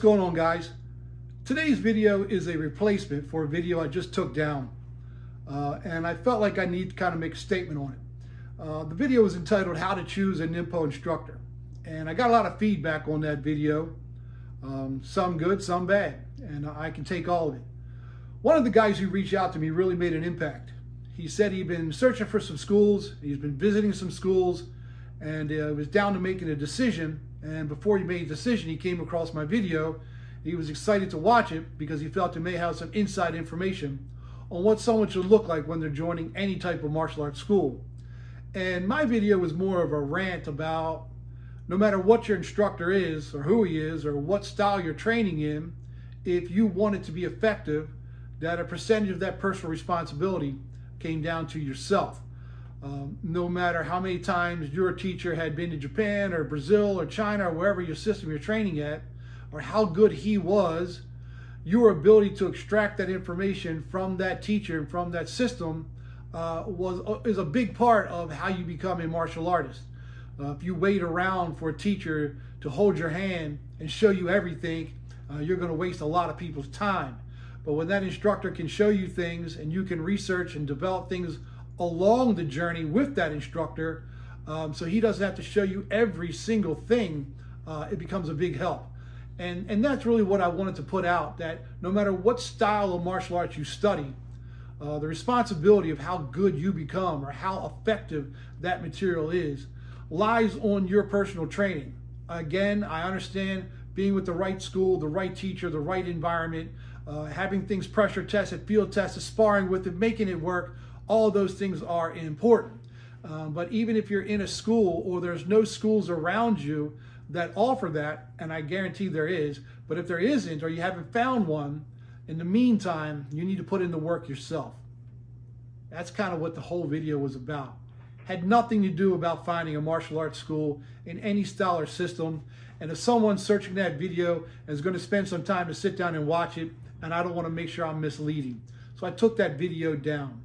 going on guys? Today's video is a replacement for a video I just took down. Uh, and I felt like I need to kind of make a statement on it. Uh, the video is entitled How to Choose a Ninpo Instructor. And I got a lot of feedback on that video. Um, some good, some bad. And I can take all of it. One of the guys who reached out to me really made an impact. He said he'd been searching for some schools. He's been visiting some schools and uh, was down to making a decision. And before he made a decision, he came across my video. He was excited to watch it because he felt it may have some inside information on what someone should look like when they're joining any type of martial arts school. And my video was more of a rant about no matter what your instructor is or who he is or what style you're training in, if you want it to be effective, that a percentage of that personal responsibility came down to yourself. Um, no matter how many times your teacher had been to Japan or Brazil or China or wherever your system you're training at, or how good he was, your ability to extract that information from that teacher and from that system uh, was uh, is a big part of how you become a martial artist. Uh, if you wait around for a teacher to hold your hand and show you everything, uh, you're going to waste a lot of people's time. But when that instructor can show you things and you can research and develop things along the journey with that instructor, um, so he doesn't have to show you every single thing, uh, it becomes a big help. And, and that's really what I wanted to put out, that no matter what style of martial arts you study, uh, the responsibility of how good you become or how effective that material is lies on your personal training. Again, I understand being with the right school, the right teacher, the right environment, uh, having things pressure tested, field tested, sparring with it, making it work, all those things are important. Um, but even if you're in a school or there's no schools around you that offer that, and I guarantee there is, but if there isn't or you haven't found one, in the meantime, you need to put in the work yourself. That's kind of what the whole video was about. Had nothing to do about finding a martial arts school in any style or system. And if someone's searching that video is going to spend some time to sit down and watch it, and I don't want to make sure I'm misleading. So I took that video down.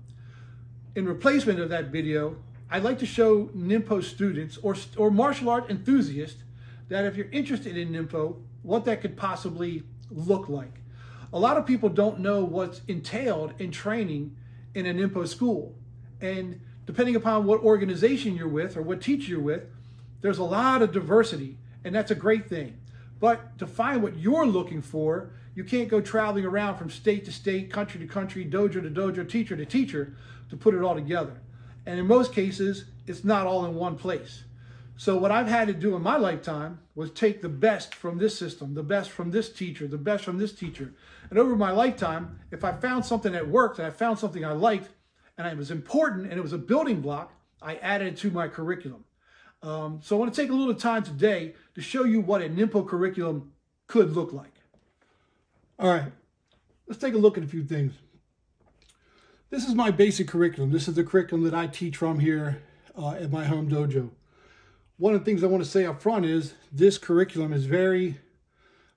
In replacement of that video, I'd like to show Ninpo students or, or martial art enthusiasts that if you're interested in Ninpo, what that could possibly look like. A lot of people don't know what's entailed in training in an Ninpo school. And depending upon what organization you're with or what teacher you're with, there's a lot of diversity, and that's a great thing. But to find what you're looking for, you can't go traveling around from state to state, country to country, dojo to dojo, teacher to teacher to put it all together. And in most cases, it's not all in one place. So what I've had to do in my lifetime was take the best from this system, the best from this teacher, the best from this teacher. And over my lifetime, if I found something that worked and I found something I liked and it was important and it was a building block, I added it to my curriculum. Um, so I want to take a little time today to show you what a Ninpo curriculum could look like. All right, let's take a look at a few things. This is my basic curriculum. This is the curriculum that I teach from here uh, at my home dojo one of the things I want to say up front is this curriculum is very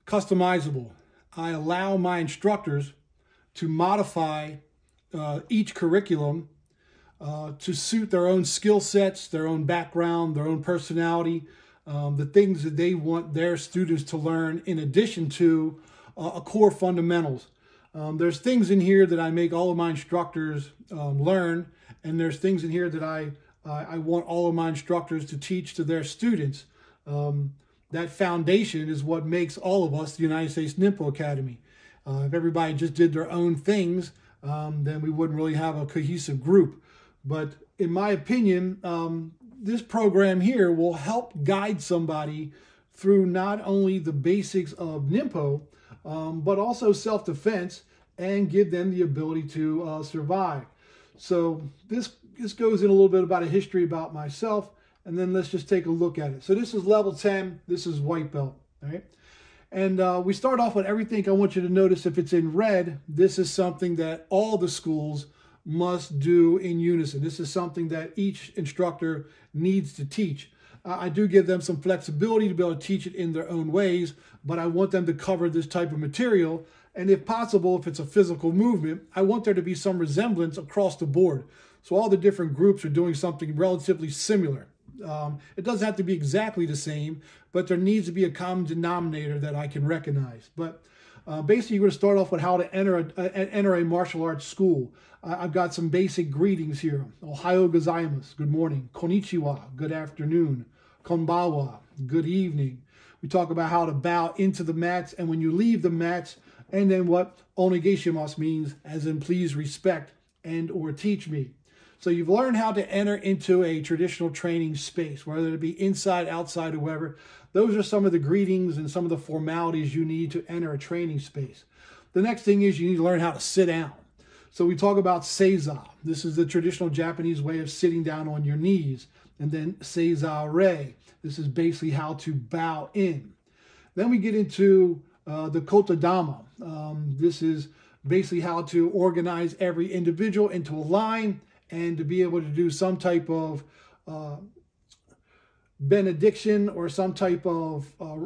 customizable. I allow my instructors to modify uh, each curriculum uh, to suit their own skill sets, their own background, their own personality, um, the things that they want their students to learn in addition to uh, a core fundamentals. Um, there's things in here that I make all of my instructors um, learn, and there's things in here that I uh, I want all of my instructors to teach to their students. Um, that foundation is what makes all of us the United States Ninpo Academy. Uh, if everybody just did their own things, um, then we wouldn't really have a cohesive group. But in my opinion, um, this program here will help guide somebody through not only the basics of Ninpo, um, but also self-defense and give them the ability to uh, survive. So this this goes in a little bit about a history about myself, and then let's just take a look at it. So this is level 10, this is white belt, all right? And uh, we start off with everything I want you to notice if it's in red, this is something that all the schools must do in unison. This is something that each instructor needs to teach. I do give them some flexibility to be able to teach it in their own ways, but I want them to cover this type of material. And if possible, if it's a physical movement, I want there to be some resemblance across the board. So all the different groups are doing something relatively similar. Um, it doesn't have to be exactly the same, but there needs to be a common denominator that I can recognize. But uh, basically, you're going to start off with how to enter a, a enter a martial arts school. I've got some basic greetings here. Ohayo gozaimasu, good morning. Konnichiwa, good afternoon. Konbanwa, good evening. We talk about how to bow into the mats and when you leave the mats, and then what onegaishimasu means, as in please respect and or teach me. So you've learned how to enter into a traditional training space, whether it be inside, outside, or wherever. Those are some of the greetings and some of the formalities you need to enter a training space. The next thing is you need to learn how to sit down. So we talk about seiza. This is the traditional Japanese way of sitting down on your knees. And then seiza re. This is basically how to bow in. Then we get into uh, the kotodama. Um, this is basically how to organize every individual into a line and to be able to do some type of uh, benediction or some type of uh,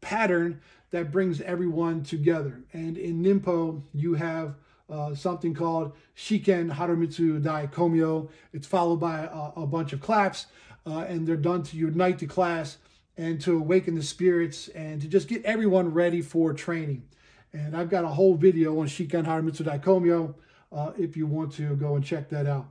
pattern that brings everyone together. And in Ninpo, you have uh, something called Shiken Haramitsu Dai Komyo. It's followed by a, a bunch of claps, uh, and they're done to unite the class and to awaken the spirits and to just get everyone ready for training. And I've got a whole video on Shiken Haramitsu Dai Komyo uh, if you want to go and check that out.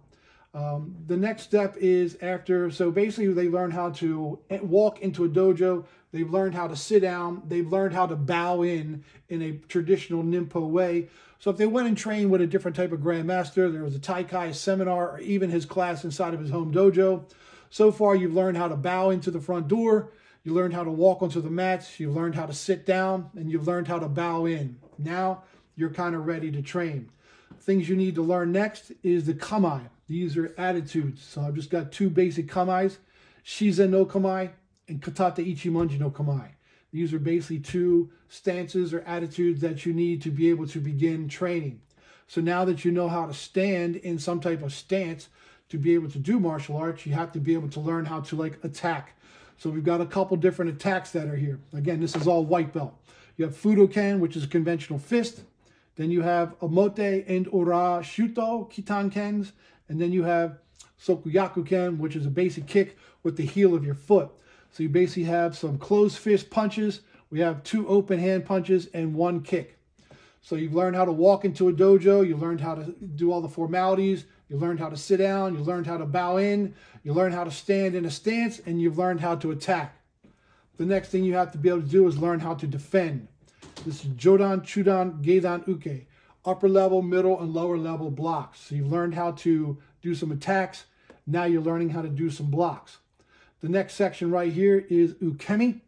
Um, the next step is after, so basically they learn how to walk into a dojo, they've learned how to sit down, they've learned how to bow in in a traditional Ninpo way. So if they went and trained with a different type of grandmaster, there was a Tai Taikai seminar or even his class inside of his home dojo, so far you've learned how to bow into the front door, you learned how to walk onto the mats, you've learned how to sit down, and you've learned how to bow in. Now you're kind of ready to train. Things you need to learn next is the kamae. These are attitudes. So I've just got two basic kamaes, Shizen no kamae and Katate Ichimonji no kamae. These are basically two stances or attitudes that you need to be able to begin training. So now that you know how to stand in some type of stance to be able to do martial arts, you have to be able to learn how to like attack. So we've got a couple different attacks that are here. Again, this is all white belt. You have Fudoken, which is a conventional fist. Then you have Omote and Ora Shuto Kitankens. And then you have Sokuyaku ken, which is a basic kick with the heel of your foot. So you basically have some closed fist punches. We have two open hand punches and one kick. So you've learned how to walk into a dojo. You learned how to do all the formalities. You learned how to sit down. You learned how to bow in. You learned how to stand in a stance. And you've learned how to attack. The next thing you have to be able to do is learn how to defend. This is Jodan, Chudan, Gedan, Uke. Upper level, middle, and lower level blocks. So you've learned how to do some attacks. Now you're learning how to do some blocks. The next section right here is Ukemi.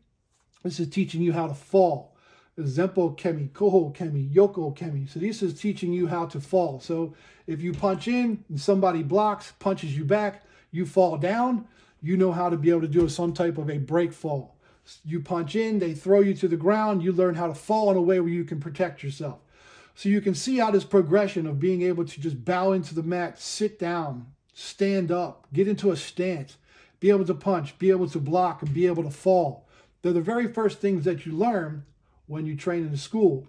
This is teaching you how to fall. Zempo Kemi, Koho Kemi, Yoko Kemi. So this is teaching you how to fall. So if you punch in and somebody blocks, punches you back, you fall down, you know how to be able to do some type of a break fall. You punch in, they throw you to the ground, you learn how to fall in a way where you can protect yourself. So you can see how this progression of being able to just bow into the mat, sit down, stand up, get into a stance, be able to punch, be able to block, and be able to fall. They're the very first things that you learn when you train in the school.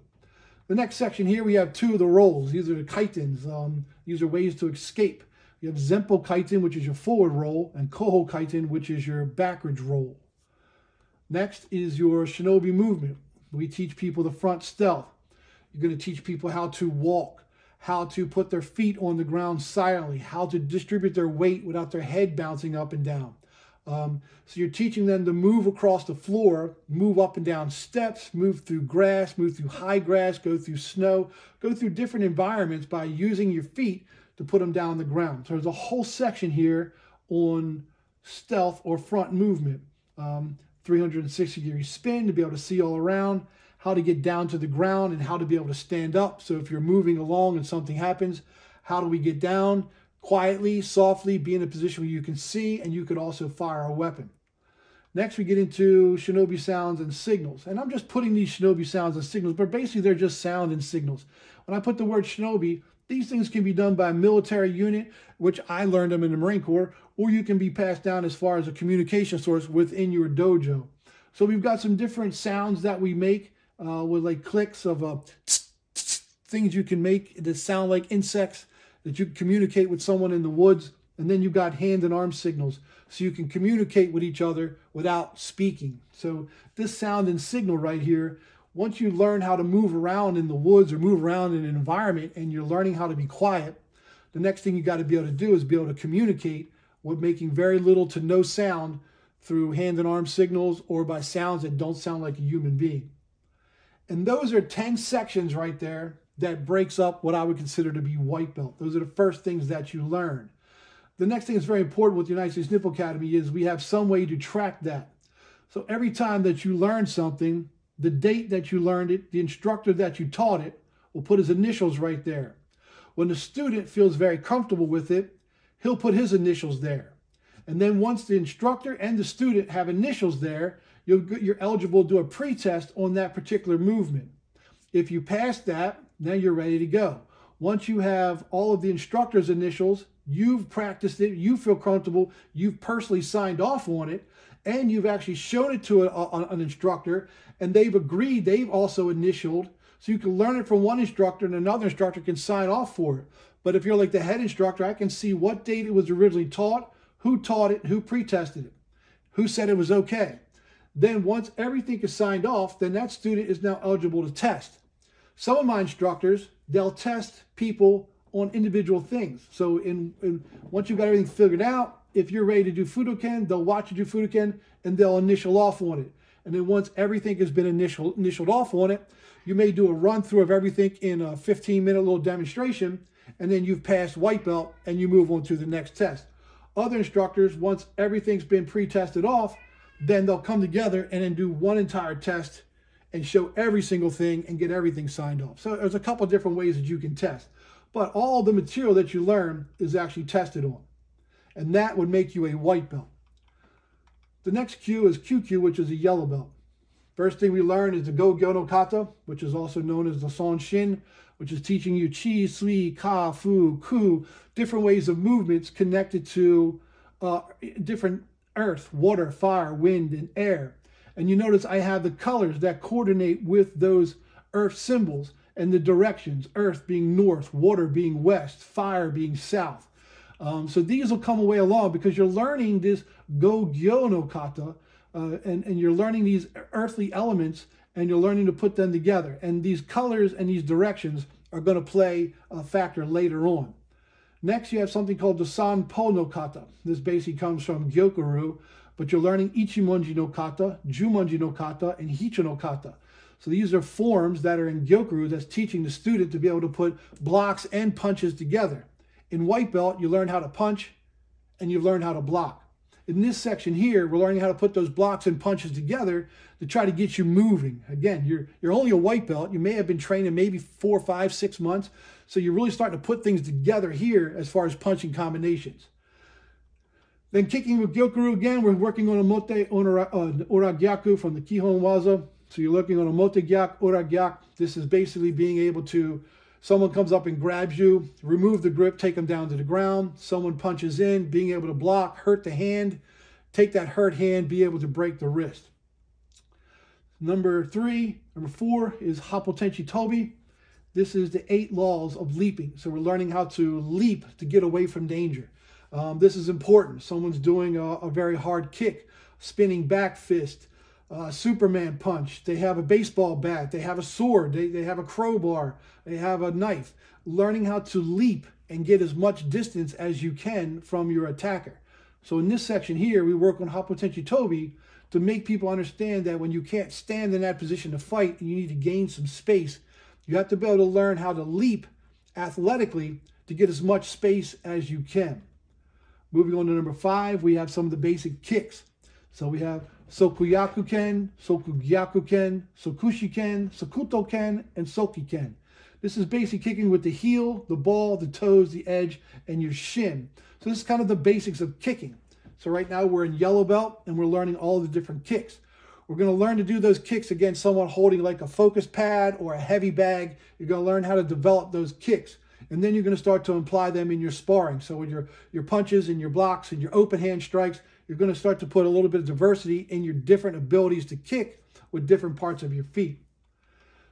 The next section here, we have two of the rolls. These are the kaitens. Um, these are ways to escape. You have Zempo kaiten, which is your forward roll, and Koho kaiten, which is your backwards roll. Next is your shinobi movement. We teach people the front stealth. You're going to teach people how to walk, how to put their feet on the ground silently, how to distribute their weight without their head bouncing up and down. Um, so you're teaching them to move across the floor, move up and down steps, move through grass, move through high grass, go through snow, go through different environments by using your feet to put them down the ground. So there's a whole section here on stealth or front movement. Um, 360 degree spin to be able to see all around, how to get down to the ground and how to be able to stand up. So if you're moving along and something happens, how do we get down quietly, softly, be in a position where you can see and you can also fire a weapon. Next, we get into shinobi sounds and signals. And I'm just putting these shinobi sounds and signals, but basically they're just sound and signals. When I put the word shinobi, these things can be done by a military unit, which I learned them in the Marine Corps, or you can be passed down as far as a communication source within your dojo. So we've got some different sounds that we make uh, with like clicks of uh, things you can make that sound like insects that you communicate with someone in the woods. And then you've got hand and arm signals so you can communicate with each other without speaking. So this sound and signal right here, once you learn how to move around in the woods or move around in an environment and you're learning how to be quiet, the next thing you got to be able to do is be able to communicate with making very little to no sound through hand and arm signals or by sounds that don't sound like a human being. And those are 10 sections right there that breaks up what I would consider to be white belt. Those are the first things that you learn. The next thing that's very important with the United States Ninpo Academy is we have some way to track that. So every time that you learn something, the date that you learned it, the instructor that you taught it will put his initials right there. When the student feels very comfortable with it, he'll put his initials there. And then once the instructor and the student have initials there, you're eligible to do a pretest on that particular movement. If you pass that, then you're ready to go. Once you have all of the instructor's initials, you've practiced it, you feel comfortable, you've personally signed off on it, and you've actually shown it to a, an instructor, and they've agreed, they've also initialed, so you can learn it from one instructor and another instructor can sign off for it. But if you're like the head instructor, I can see what date it was originally taught, who taught it, who pre-tested it, who said it was okay. Then once everything is signed off, then that student is now eligible to test. Some of my instructors, they'll test people on individual things. So in, in once you've got everything figured out, if you're ready to do Fudoken, they'll watch you do Fudoken and they'll initial off on it. And then once everything has been initial initialed off on it, you may do a run through of everything in a 15 minute little demonstration, and then you've passed white belt and you move on to the next test. Other instructors, once everything's been pre-tested off, then they'll come together and then do one entire test and show every single thing and get everything signed off. So there's a couple different ways that you can test. But all the material that you learn is actually tested on. And that would make you a white belt. The next kyu is Kukyu, which is a yellow belt. First thing we learn is the Go Gyo no Kata, which is also known as the Sanshin, which is teaching you Chi, Sui, Ka, Fu, Ku, different ways of movements connected to uh, different earth, water, fire, wind, and air. And you notice I have the colors that coordinate with those earth symbols and the directions, earth being north, water being west, fire being south. Um, so these will come away along because you're learning this Go Gyo no Kata, uh, and, and you're learning these earthly elements and you're learning to put them together. And these colors and these directions are going to play a factor later on. Next, you have something called the Sanpo no Kata. This basically comes from Gyokko-ryu, but you're learning Ichimonji no Kata, Jumonji no Kata, and Hicho no Kata. So these are forms that are in Gyokko-ryu that's teaching the student to be able to put blocks and punches together. In white belt, you learn how to punch and you learn how to block. In this section here, we're learning how to put those blocks and punches together to try to get you moving. Again, you're, you're only a white belt. You may have been training maybe four, five, six months. So you're really starting to put things together here as far as punching combinations. Then kicking with Gyokko-ryu again, we're working on a mote oragyaku uh, from the Kihon Waza. So you're looking on a mote gyak, oragyak. This is basically being able to, someone comes up and grabs you, remove the grip, take them down to the ground. Someone punches in, being able to block, hurt the hand, take that hurt hand, be able to break the wrist. Number three, number four is Happotenchi Tobi. This is the eight laws of leaping. So we're learning how to leap to get away from danger. Um, this is important. Someone's doing a, a, very hard kick, spinning back fist, uh, Superman punch. They have a baseball bat. They have a sword. They, they have a crowbar. They have a knife. Learning how to leap and get as much distance as you can from your attacker. So in this section here, we work on Happotenchi Tobi to make people understand that when you can't stand in that position to fight and you need to gain some space, you have to be able to learn how to leap athletically to get as much space as you can. Moving on to number five, we have some of the basic kicks. So we have Sokuyaku-ken, Sokugyaku-ken, Sokushi-ken, Sokuto-ken, and Soki-ken. This is basic kicking with the heel, the ball, the toes, the edge, and your shin. So this is kind of the basics of kicking. So right now we're in yellow belt and we're learning all the different kicks. We're going to learn to do those kicks against someone holding like a focus pad or a heavy bag. You're going to learn how to develop those kicks. And then you're going to start to apply them in your sparring. So with your, your punches and your blocks and your open hand strikes, you're going to start to put a little bit of diversity in your different abilities to kick with different parts of your feet.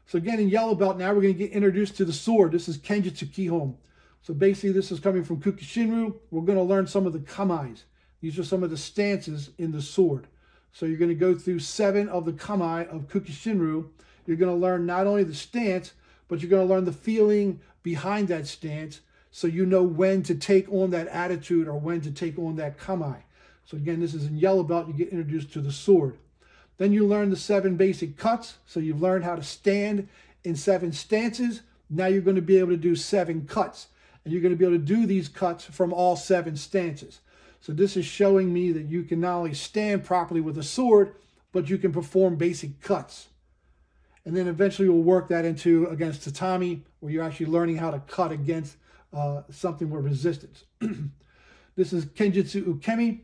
So again, in yellow belt, now we're going to get introduced to the sword. This is Kenjutsu Kihon. So basically this is coming from Kukishinryu. We're going to learn some of the kamais. These are some of the stances in the sword. So you're going to go through seven of the kamae of Kukishinryu. You're going to learn not only the stance, but you're going to learn the feeling behind that stance so you know when to take on that attitude or when to take on that kamae. So again, this is in yellow belt, you get introduced to the sword. Then you learn the seven basic cuts. So you've learned how to stand in seven stances. Now you're going to be able to do seven cuts. And you're going to be able to do these cuts from all seven stances. So this is showing me that you can not only stand properly with a sword, but you can perform basic cuts. And then eventually we'll work that into against tatami, where you're actually learning how to cut against uh, something with resistance. this is Kenjutsu Ukemi.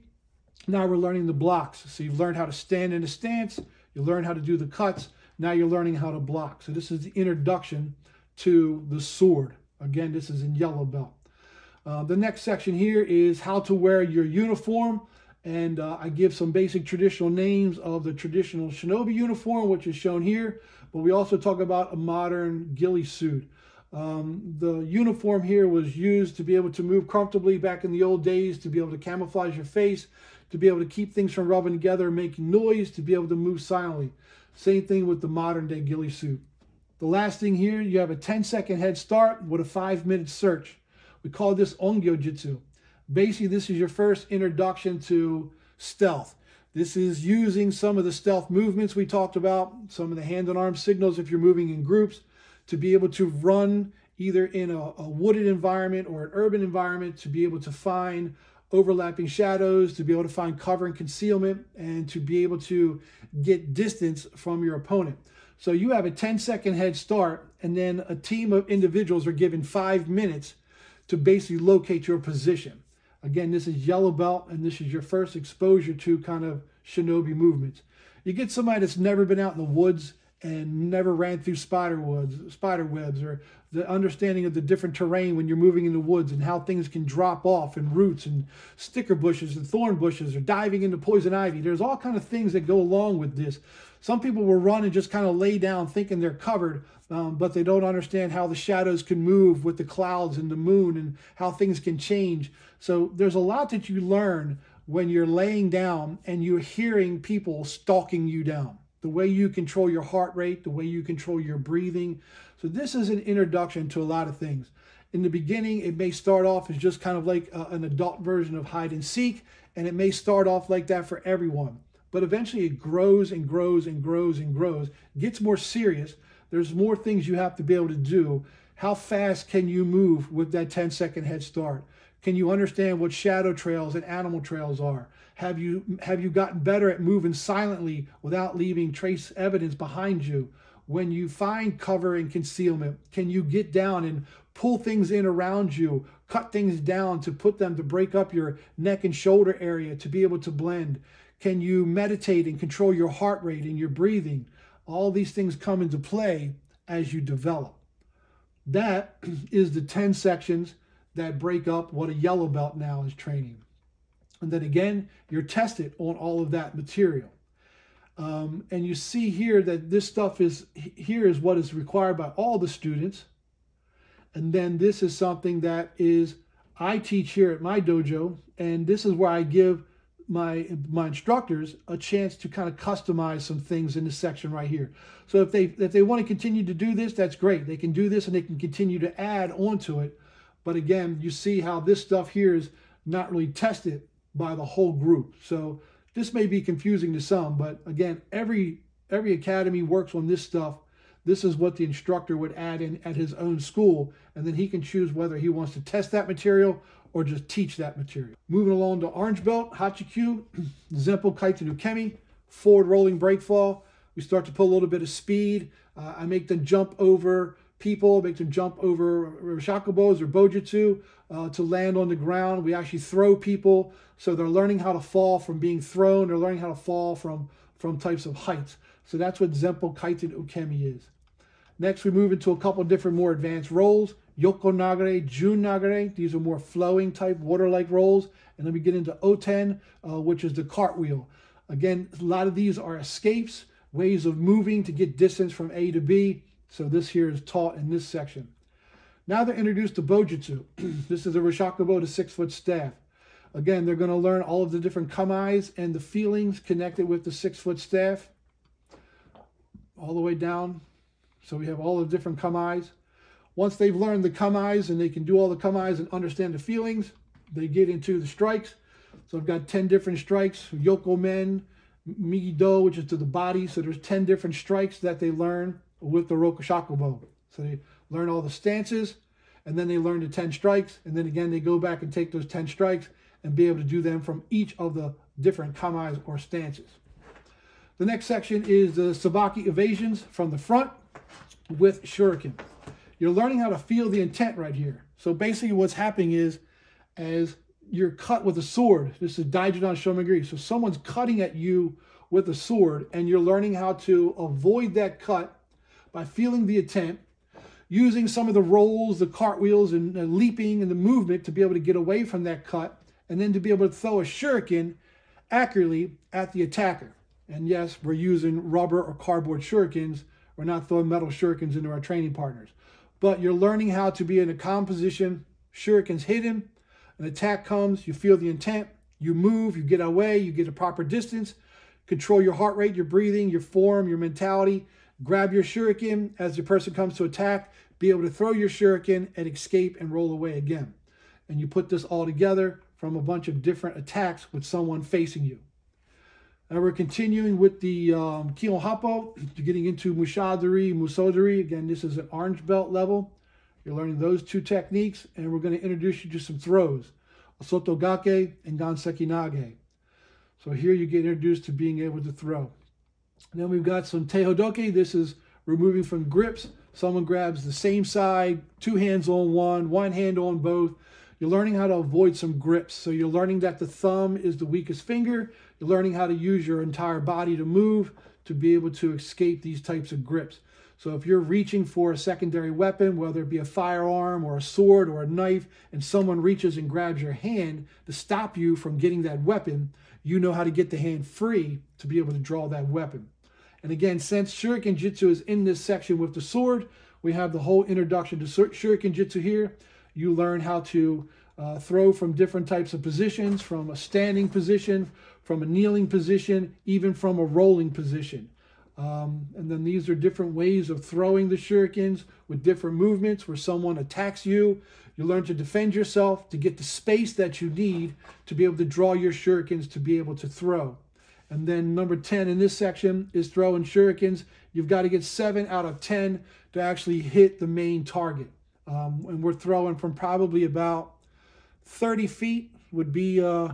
Now we're learning the blocks. So you've learned how to stand in a stance. You learn how to do the cuts. Now you're learning how to block. So this is the introduction to the sword. Again, this is in yellow belt. Uh, the next section here is how to wear your uniform. And uh, I give some basic traditional names of the traditional shinobi uniform, which is shown here. But we also talk about a modern ghillie suit. Um, the uniform here was used to be able to move comfortably back in the old days, to be able to camouflage your face, to be able to keep things from rubbing together making noise, to be able to move silently. Same thing with the modern day ghillie suit. The last thing here, you have a 10 second head start with a five minute search. We call this Ongyo Jitsu. Basically, this is your first introduction to stealth. This is using some of the stealth movements we talked about, some of the hand and arm signals if you're moving in groups, to be able to run either in a, a wooded environment or an urban environment, to be able to find overlapping shadows, to be able to find cover and concealment, and to be able to get distance from your opponent. So you have a 10 second head start, and then a team of individuals are given five minutes to basically locate your position. Again, this is yellow belt, and this is your first exposure to kind of shinobi movements. You get somebody that's never been out in the woods and never ran through spider woods, spider webs, or the understanding of the different terrain when you're moving in the woods and how things can drop off and roots and sticker bushes and thorn bushes or diving into poison ivy. There's all kind of things that go along with this. Some people will run and just kind of lay down thinking they're covered, um, but they don't understand how the shadows can move with the clouds and the moon and how things can change. So there's a lot that you learn when you're laying down and you're hearing people stalking you down the way you control your heart rate, the way you control your breathing. So this is an introduction to a lot of things. In the beginning, it may start off as just kind of like a, an adult version of hide and seek, and it may start off like that for everyone. But eventually it grows and grows and grows and grows, gets more serious. There's more things you have to be able to do. How fast can you move with that 10 second head start? Can you understand what shadow trails and animal trails are? Have you have you gotten better at moving silently without leaving trace evidence behind you? When you find cover and concealment, can you get down and pull things in around you, cut things down to put them to break up your neck and shoulder area to be able to blend? Can you meditate and control your heart rate and your breathing? All these things come into play as you develop. That is the 10 sections that break up what a yellow belt now is training. And then again, you're tested on all of that material. Um, and you see here that this stuff is, here is what is required by all the students. And then this is something that is, I teach here at my dojo, and this is where I give my my instructors a chance to kind of customize some things in this section right here. So if they if they want to continue to do this, that's great. They can do this and they can continue to add onto it. But again, you see how this stuff here is not really tested by the whole group. So this may be confusing to some, but again, every every academy works on this stuff. This is what the instructor would add in at his own school, and then he can choose whether he wants to test that material or just teach that material. Moving along to orange belt, Hachikyu, Zempo Kaiten Ukemi, forward rolling break fall. We start to put a little bit of speed. Uh, I make them jump over people, make them jump over shakobos or bojutsu uh, to land on the ground. We actually throw people, so they're learning how to fall from being thrown. They're learning how to fall from, from types of heights. So that's what Zempo Kaiten Ukemi is. Next, we move into a couple different more advanced rolls. Yoko Nagare, Jun Nagare. These are more flowing type water-like rolls. And then we get into Oten, uh, which is the cartwheel. Again, a lot of these are escapes, ways of moving to get distance from A to B. So this here is taught in this section. Now they're introduced to Bojutsu. this is a Rokushakubo, the six foot staff. Again, they're going to learn all of the different kamais and the feelings connected with the six foot staff. All the way down. So we have all the different kamais. Once they've learned the kamais and they can do all the kamais and understand the feelings, they get into the strikes. So I've got 10 different strikes. Yoko Men, Migido, which is to the body. So there's 10 different strikes that they learn with the Rokushakubo. So they learn all the stances, and then they learn the 10 strikes, and then again they go back and take those 10 strikes and be able to do them from each of the different kamais or stances. The next section is the Sabaki evasions from the front with shuriken. You're learning how to feel the intent right here. So basically what's happening is as you're cut with a sword, this is Daijudon Shomagiri. So someone's cutting at you with a sword and you're learning how to avoid that cut by feeling the intent using some of the rolls, the cartwheels, and the leaping and the movement to be able to get away from that cut, and then to be able to throw a shuriken accurately at the attacker. And yes, we're using rubber or cardboard shurikens. We're not throwing metal shurikens into our training partners. But you're learning how to be in a calm position. Shuriken's hidden. An attack comes, you feel the intent, you move, you get away, you get a proper distance, control your heart rate, your breathing, your form, your mentality, grab your shuriken as the person comes to attack, be able to throw your shuriken and escape and roll away again. And you put this all together from a bunch of different attacks with someone facing you. Now we're continuing with the um, Kihon Happo, getting into Mushadari, Musodari. Again, this is an orange belt level. You're learning those two techniques, and we're going to introduce you to some throws, Sotogake and Ganseki Nage. So here you get introduced to being able to throw. Then we've got some Tehodoke. This is removing from grips. Someone grabs the same side, two hands on one, one hand on both. You're learning how to avoid some grips. So you're learning that the thumb is the weakest finger. Learning how to use your entire body to move to be able to escape these types of grips. So if you're reaching for a secondary weapon, whether it be a firearm or a sword or a knife, and someone reaches and grabs your hand to stop you from getting that weapon, you know how to get the hand free to be able to draw that weapon. And again, since Shuriken Jitsu is in this section with the sword, we have the whole introduction to Shuriken Jitsu here. You learn how to uh, throw from different types of positions, from a standing position, from a kneeling position, even from a rolling position. Um, and then these are different ways of throwing the shurikens with different movements where someone attacks you. You learn to defend yourself, to get the space that you need to be able to draw your shurikens to be able to throw. And then number 10 in this section is throwing shurikens. You've got to get 7 out of 10 to actually hit the main target. Um, and we're throwing from probably about 30 feet would be uh,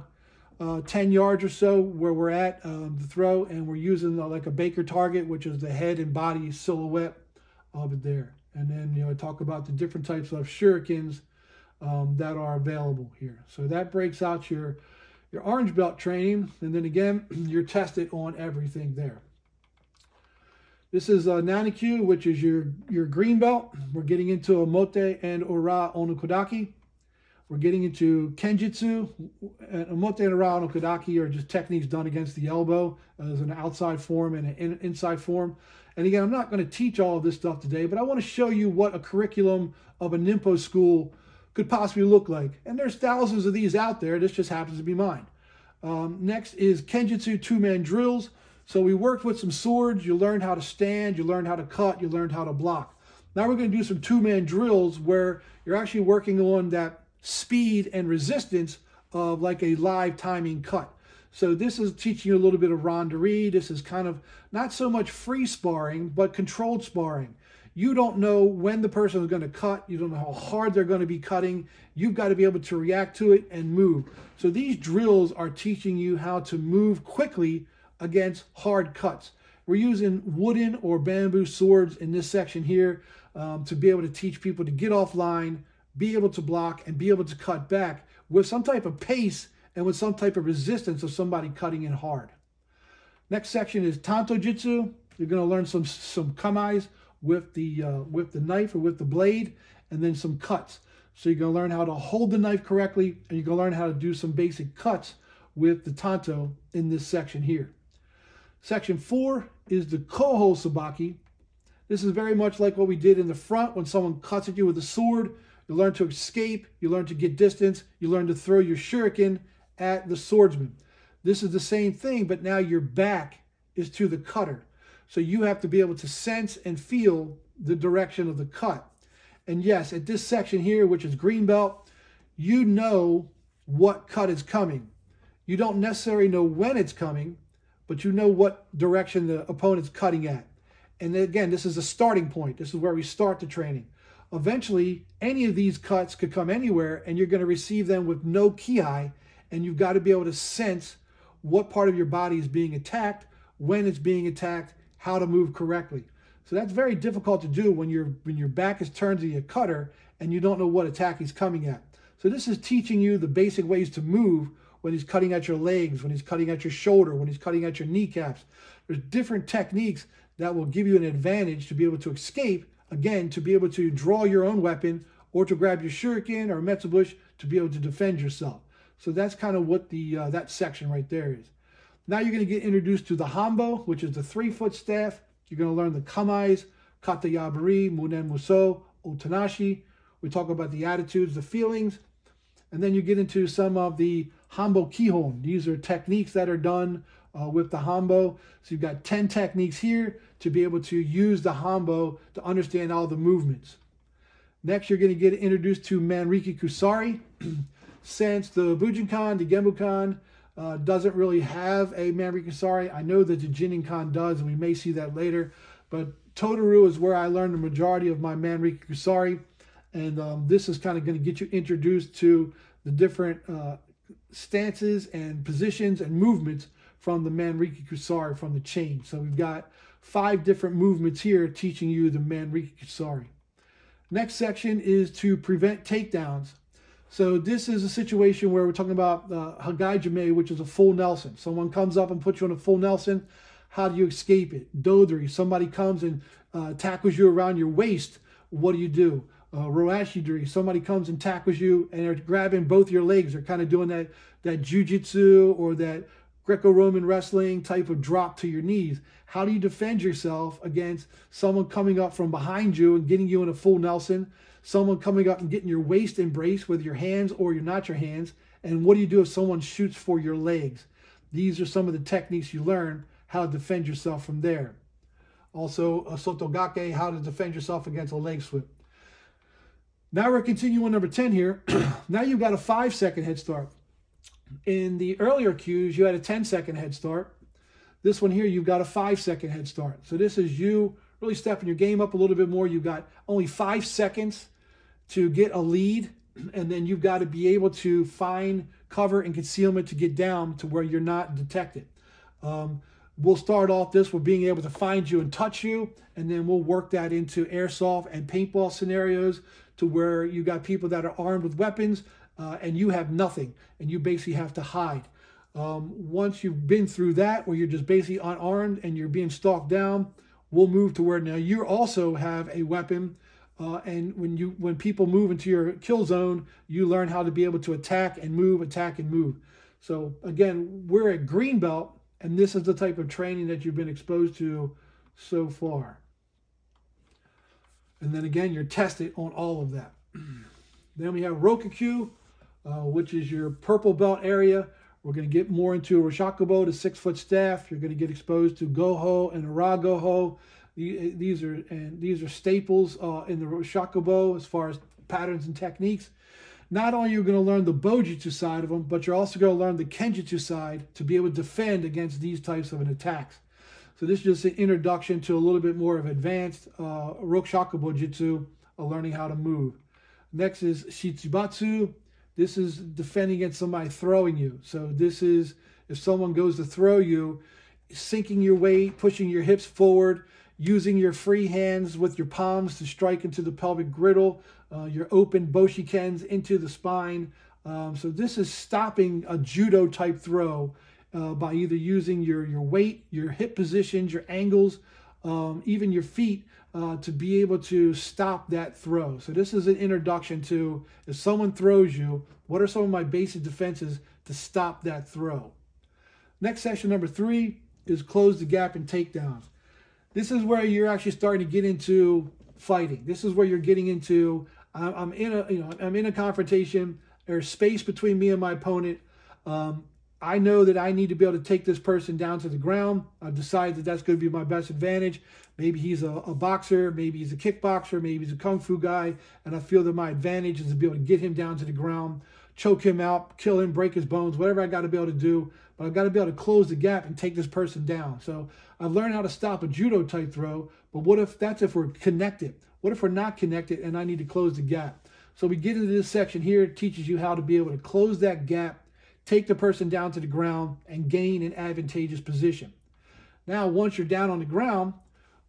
uh, 10 yards or so where we're at um, the throw. And we're using uh, like a Baker target, which is the head and body silhouette of it there. And then, you know, I talk about the different types of shurikens um, that are available here. So that breaks out your your orange belt training, and then again, you're tested on everything there. This is a Nanakyu, which is your, your green belt. We're getting into Omote and Ura Oni Kudaki. We're getting into Kenjutsu. Omote and Ura Oni Kudaki are just techniques done against the elbow as an outside form and an inside form. And again, I'm not going to teach all of this stuff today, but I want to show you what a curriculum of a Ninpo school could possibly look like. And there's thousands of these out there. This just happens to be mine. Um, next is Kenjutsu two-man drills. So we worked with some swords. You learned how to stand. You learned how to cut. You learned how to block. Now we're going to do some two-man drills where you're actually working on that speed and resistance of like a live timing cut. So this is teaching you a little bit of randori. This is kind of not so much free sparring, but controlled sparring. You don't know when the person is going to cut. You don't know how hard they're going to be cutting. You've got to be able to react to it and move. So these drills are teaching you how to move quickly against hard cuts. We're using wooden or bamboo swords in this section here um, to be able to teach people to get offline, be able to block, and be able to cut back with some type of pace and with some type of resistance of somebody cutting in hard. Next section is Tanto Jitsu. You're going to learn some, some kamais with the, uh, with the knife or with the blade, and then some cuts. So you're going to learn how to hold the knife correctly, and you're going to learn how to do some basic cuts with the tanto in this section here. Section four is the Koho Sabaki. This is very much like what we did in the front when someone cuts at you with a sword. You learn to escape, you learn to get distance, you learn to throw your shuriken at the swordsman. This is the same thing, but now your back is to the cutter. So you have to be able to sense and feel the direction of the cut. And yes, at this section here, which is green belt, you know what cut is coming. You don't necessarily know when it's coming, but you know what direction the opponent's cutting at. And again, this is a starting point. This is where we start the training. Eventually, any of these cuts could come anywhere, and you're going to receive them with no ki, and you've got to be able to sense what part of your body is being attacked, when it's being attacked, how to move correctly. So that's very difficult to do when, you when your back is turned to your cutter and you don't know what attack he's coming at. So this is teaching you the basic ways to move when he's cutting at your legs, when he's cutting at your shoulder, when he's cutting at your kneecaps. There's different techniques that will give you an advantage to be able to escape, again, to be able to draw your own weapon or to grab your shuriken or metsubushi to be able to defend yourself. So that's kind of what the uh, that section right there is. Now you're going to get introduced to the hanbo, which is the three-foot staff. You're going to learn the Kamais, Kata Yabari, Munen Muso, Otanashi. We talk about the attitudes, the feelings. And then you get into some of the Hanbo Kihon. These are techniques that are done uh, with the Hanbo. So you've got 10 techniques here to be able to use the Hanbo to understand all the movements. Next, you're going to get introduced to Manriki Kusari. Since the Bujinkan, the Genbukan, uh, doesn't really have a Manriki Kusari. I know that the Jinenkan does, and we may see that later. But Todoru is where I learned the majority of my Manriki Kusari. And um, this is kind of going to get you introduced to the different uh, stances and positions and movements from the Manriki Kusari, from the chain. So we've got five different movements here teaching you the Manriki Kusari. Next section is to prevent takedowns. So this is a situation where we're talking about uh, Hagai Jime, which is a full Nelson. Someone comes up and puts you on a full Nelson. How do you escape it? Dodori, somebody comes and uh, tackles you around your waist. What do you do? Uh, Roashidori, somebody comes and tackles you and they're grabbing both your legs. They're kind of doing that, that jujitsu or that Greco-Roman wrestling type of drop to your knees. How do you defend yourself against someone coming up from behind you and getting you in a full Nelson? someone coming up and getting your waist embraced with your hands or your not your hands. And what do you do if someone shoots for your legs? These are some of the techniques you learn how to defend yourself from there. Also, a sotogake, how to defend yourself against a leg sweep. Now we're continuing number 10 here. now you've got a five second head start. In the earlier cues, you had a 10 second head start. This one here, you've got a five second head start. So this is you really stepping your game up a little bit more. You've got only five seconds to get a lead, and then you've got to be able to find cover and concealment to get down to where you're not detected. Um, we'll start off this with being able to find you and touch you, and then we'll work that into airsoft and paintball scenarios to where you got people that are armed with weapons uh, and you have nothing, and you basically have to hide. Um, once you've been through that, where you're just basically unarmed and you're being stalked down, we'll move to where now you also have a weapon. Uh, and when you when people move into your kill zone, you learn how to be able to attack and move, attack and move. So again, we're at green belt, and this is the type of training that you've been exposed to so far. And then again, you're tested on all of that. then we have Rokikyu, uh, which is your purple belt area. We're going to get more into Rokushakubo, the six-foot staff. You're going to get exposed to Goho and Aragoho. These are and these are staples uh, in the Rokushakubo as far as patterns and techniques. Not only are you going to learn the Bojutsu side of them, but you're also going to learn the Kenjutsu side to be able to defend against these types of an attacks. So this is just an introduction to a little bit more of advanced uh, Rokushakubo Jutsu, uh, learning how to move. Next is Shichibatsu. This is defending against somebody throwing you. So this is if someone goes to throw you, sinking your weight, pushing your hips forward, using your free hands with your palms to strike into the pelvic griddle, uh, your open boshikens into the spine. Um, so this is stopping a judo type throw uh, by either using your, your weight, your hip positions, your angles, um, even your feet uh, to be able to stop that throw. So this is an introduction to if someone throws you, what are some of my basic defenses to stop that throw? Next session number three is close the gap and takedowns. this is where you're actually starting to get into fighting. This is where you're getting into. I'm, in a you know I'm in a confrontation. There's space between me and my opponent. Um, I know that I need to be able to take this person down to the ground. I've decided that that's going to be my best advantage. Maybe he's a, a, boxer, maybe he's a kickboxer, maybe he's a kung fu guy, and I feel that my advantage is to be able to get him down to the ground, choke him out, kill him, break his bones, whatever I got to be able to do. But I've got to be able to close the gap and take this person down. So I've learned how to stop a judo type throw, but what if that's if we're connected? What if we're not connected and I need to close the gap? So we get into this section here, it teaches you how to be able to close that gap take the person down to the ground, and gain an advantageous position. Now, once you're down on the ground,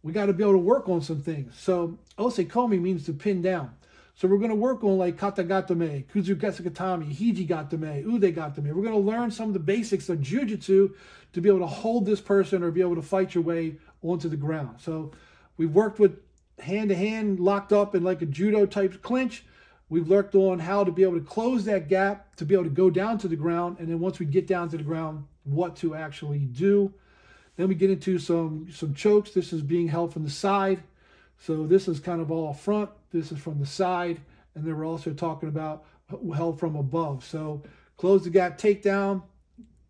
we got to be able to work on some things. So, osaekomi means to pin down. So we're going to work on like katagatame, kuzugetsugatame, hijigatame, udegatame. We're going to learn some of the basics of jujitsu to be able to hold this person or be able to fight your way onto the ground. So we've worked with hand-to-hand, -hand, locked up in like a judo type clinch. We've worked on how to be able to close that gap, to be able to go down to the ground, and then once we get down to the ground, what to actually do. Then we get into some, some chokes. This is being held from the side. So this is kind of all front. This is from the side. And then we're also talking about held from above. So close the gap, takedown.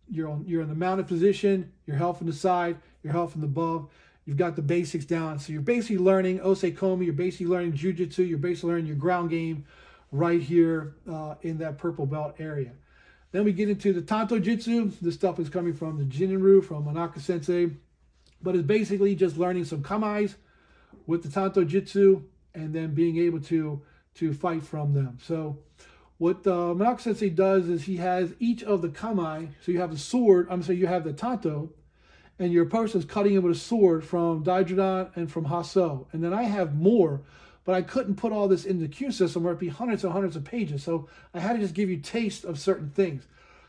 You're on you're in the mounted position. You're held from the side. You're held from above. You've got the basics down. So you're basically learning Osaekomi. You're basically learning Jiu-Jitsu. You're basically learning your ground game right here uh, in that purple belt area. Then we get into the Tanto Jitsu. This stuff is coming from the Jininru from Manaka Sensei, but it's basically just learning some kamais with the Tanto Jitsu and then being able to to fight from them. So what uh, Manaka Sensei does is he has each of the kamai. So you have the sword. I'm saying you have the Tanto, and your person is cutting it with a sword from Daijodan and from Hasso. And then I have more but I couldn't put all this into the kyu system where it'd be hundreds and hundreds of pages. So I had to just give you taste of certain things.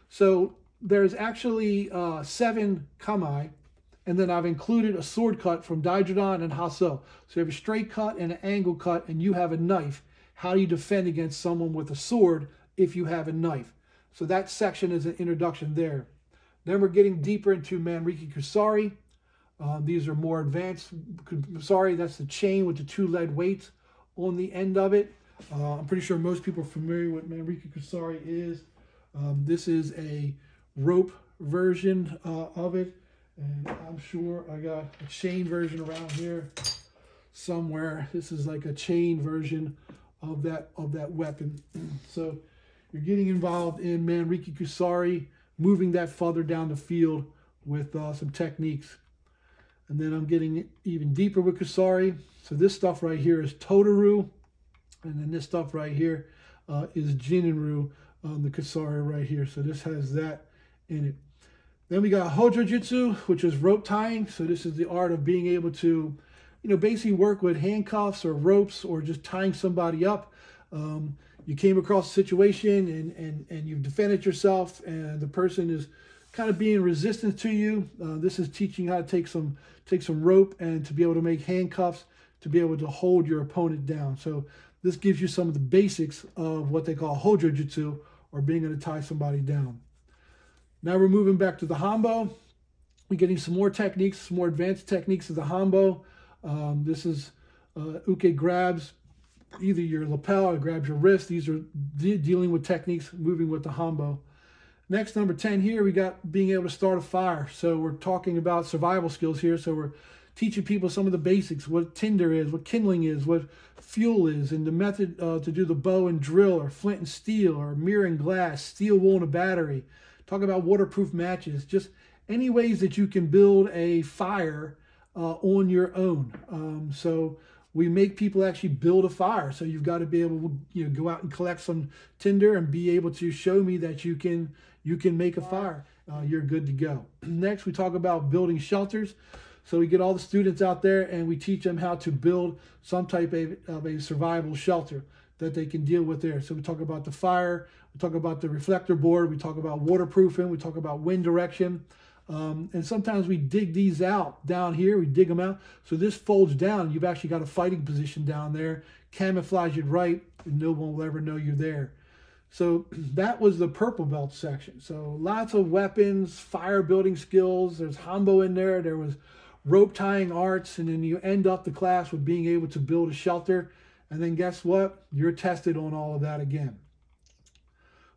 So there's actually uh, seven kamai, and then I've included a sword cut from Daijodan and Hasso. So you have a straight cut and an angle cut, and you have a knife. How do you defend against someone with a sword if you have a knife? So that section is an introduction there. Then we're getting deeper into Manriki Kusari. Um, these are more advanced. Sorry, that's the chain with the two lead weights on the end of it. Uh, I'm pretty sure most people are familiar with Manriki Kusari is. Um, this is a rope version uh, of it. And I'm sure I got a chain version around here somewhere. This is like a chain version of that of that weapon. so you're getting involved in Manriki Kusari, moving that further down the field with uh, some techniques. And then I'm getting even deeper with Kusari. So this stuff right here is Totoru. And then this stuff right here uh, is Jininru, um, the Kusari right here. So this has that in it. Then we got Hojo which is rope tying. So this is the art of being able to, you know, basically work with handcuffs or ropes or just tying somebody up. Um, you came across a situation and, and, and you've defended yourself and the person is kind of being resistant to you. Uh, this is teaching how to take some take some rope and to be able to make handcuffs to be able to hold your opponent down. So this gives you some of the basics of what they call Hojo Jitsu or being able to tie somebody down. Now we're moving back to the Hanbo. We're getting some more techniques, some more advanced techniques of the Hanbo. Um, this is uh, Uke grabs either your lapel or grabs your wrist. These are de dealing with techniques, moving with the Hanbo. Next, number 10 here, we got being able to start a fire. So we're talking about survival skills here. So we're teaching people some of the basics, what tinder is, what kindling is, what fuel is, and the method uh, to do the bow and drill, or flint and steel, or mirror and glass, steel wool and a battery. Talk about waterproof matches, just any ways that you can build a fire uh, on your own. Um, so we make people actually build a fire. So you've got to be able to you know go out and collect some tinder and be able to show me that you can you can make a fire. Uh, you're good to go. Next, we talk about building shelters. So we get all the students out there and we teach them how to build some type of, of a survival shelter that they can deal with there. So we talk about the fire, we talk about the reflector board, we talk about waterproofing, we talk about wind direction. Um, and sometimes we dig these out down here, we dig them out. So this folds down, you've actually got a fighting position down there, camouflage it right, and no one will ever know you're there. So that was the purple belt section. So lots of weapons, fire building skills. There's Hanbo in there. There was rope tying arts, and then you end up the class with being able to build a shelter. And then guess what? You're tested on all of that again.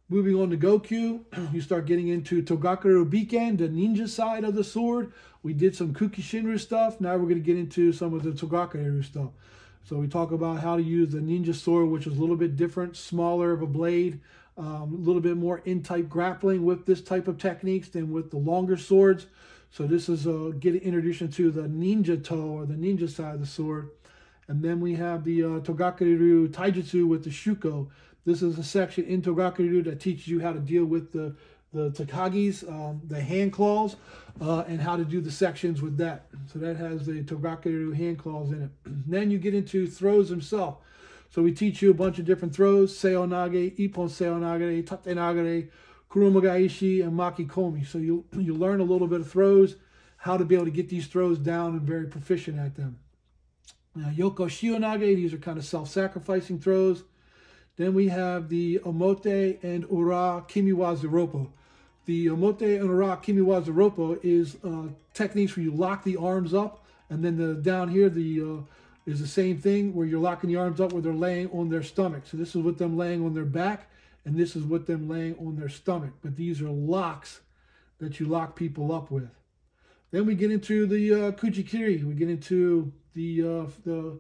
Moving on to Gokyu, you start getting into Togakure Biken, the ninja side of the sword. We did some Kuki Shinryu stuff. Now we're going to get into some of the Togakure stuff. So we talk about how to use the ninja sword, which is a little bit different, smaller of a blade, um, a little bit more in-type grappling with this type of techniques than with the longer swords. So this is a getting introduction to the ninjato or the ninja side of the sword. And then we have the uh, Taijutsu with the Shuko. This is a section in Togakure that teaches you how to deal with the, the Tekagis, um, the hand claws, uh, and how to do the sections with that. So that has the Togakure hand claws in it. then you get into throws himself. So we teach you a bunch of different throws, Seoinage, Ippon Seoinage, Tatenagare, Kurumagaishi, and Makikomi. So you, you learn a little bit of throws, how to be able to get these throws down and very proficient at them. Now, Yoko Shionage, these are kind of self-sacrificing throws. Then we have the Omote and Ura Kimiwaza Roppo. The Omote and Ura Kimiwaza Roppo is uh, techniques where you lock the arms up, and then the down here, the uh, is the same thing where you're locking the arms up where they're laying on their stomach. So this is with them laying on their back, and this is with them laying on their stomach. But these are locks that you lock people up with. Then we get into the uh, Kujikiri. We get into the uh, the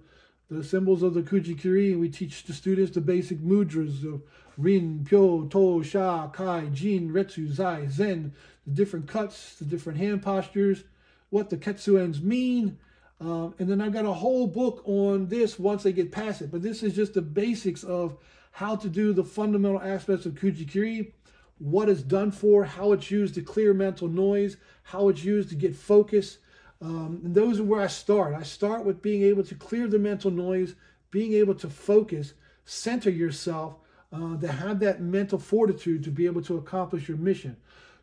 the symbols of the Kujikiri, and we teach the students the basic mudras of Rin, Pyo, To, Sha, Kai, Jin, Retsu, Zai, Zen, the different cuts, the different hand postures, what the Ketsuens mean, um, and then I've got a whole book on this once they get past it. But this is just the basics of how to do the fundamental aspects of Kujikiri, what it's done for, how it's used to clear mental noise, how it's used to get focus. Um, and those are where I start. I start with being able to clear the mental noise, being able to focus, center yourself, uh, to have that mental fortitude to be able to accomplish your mission.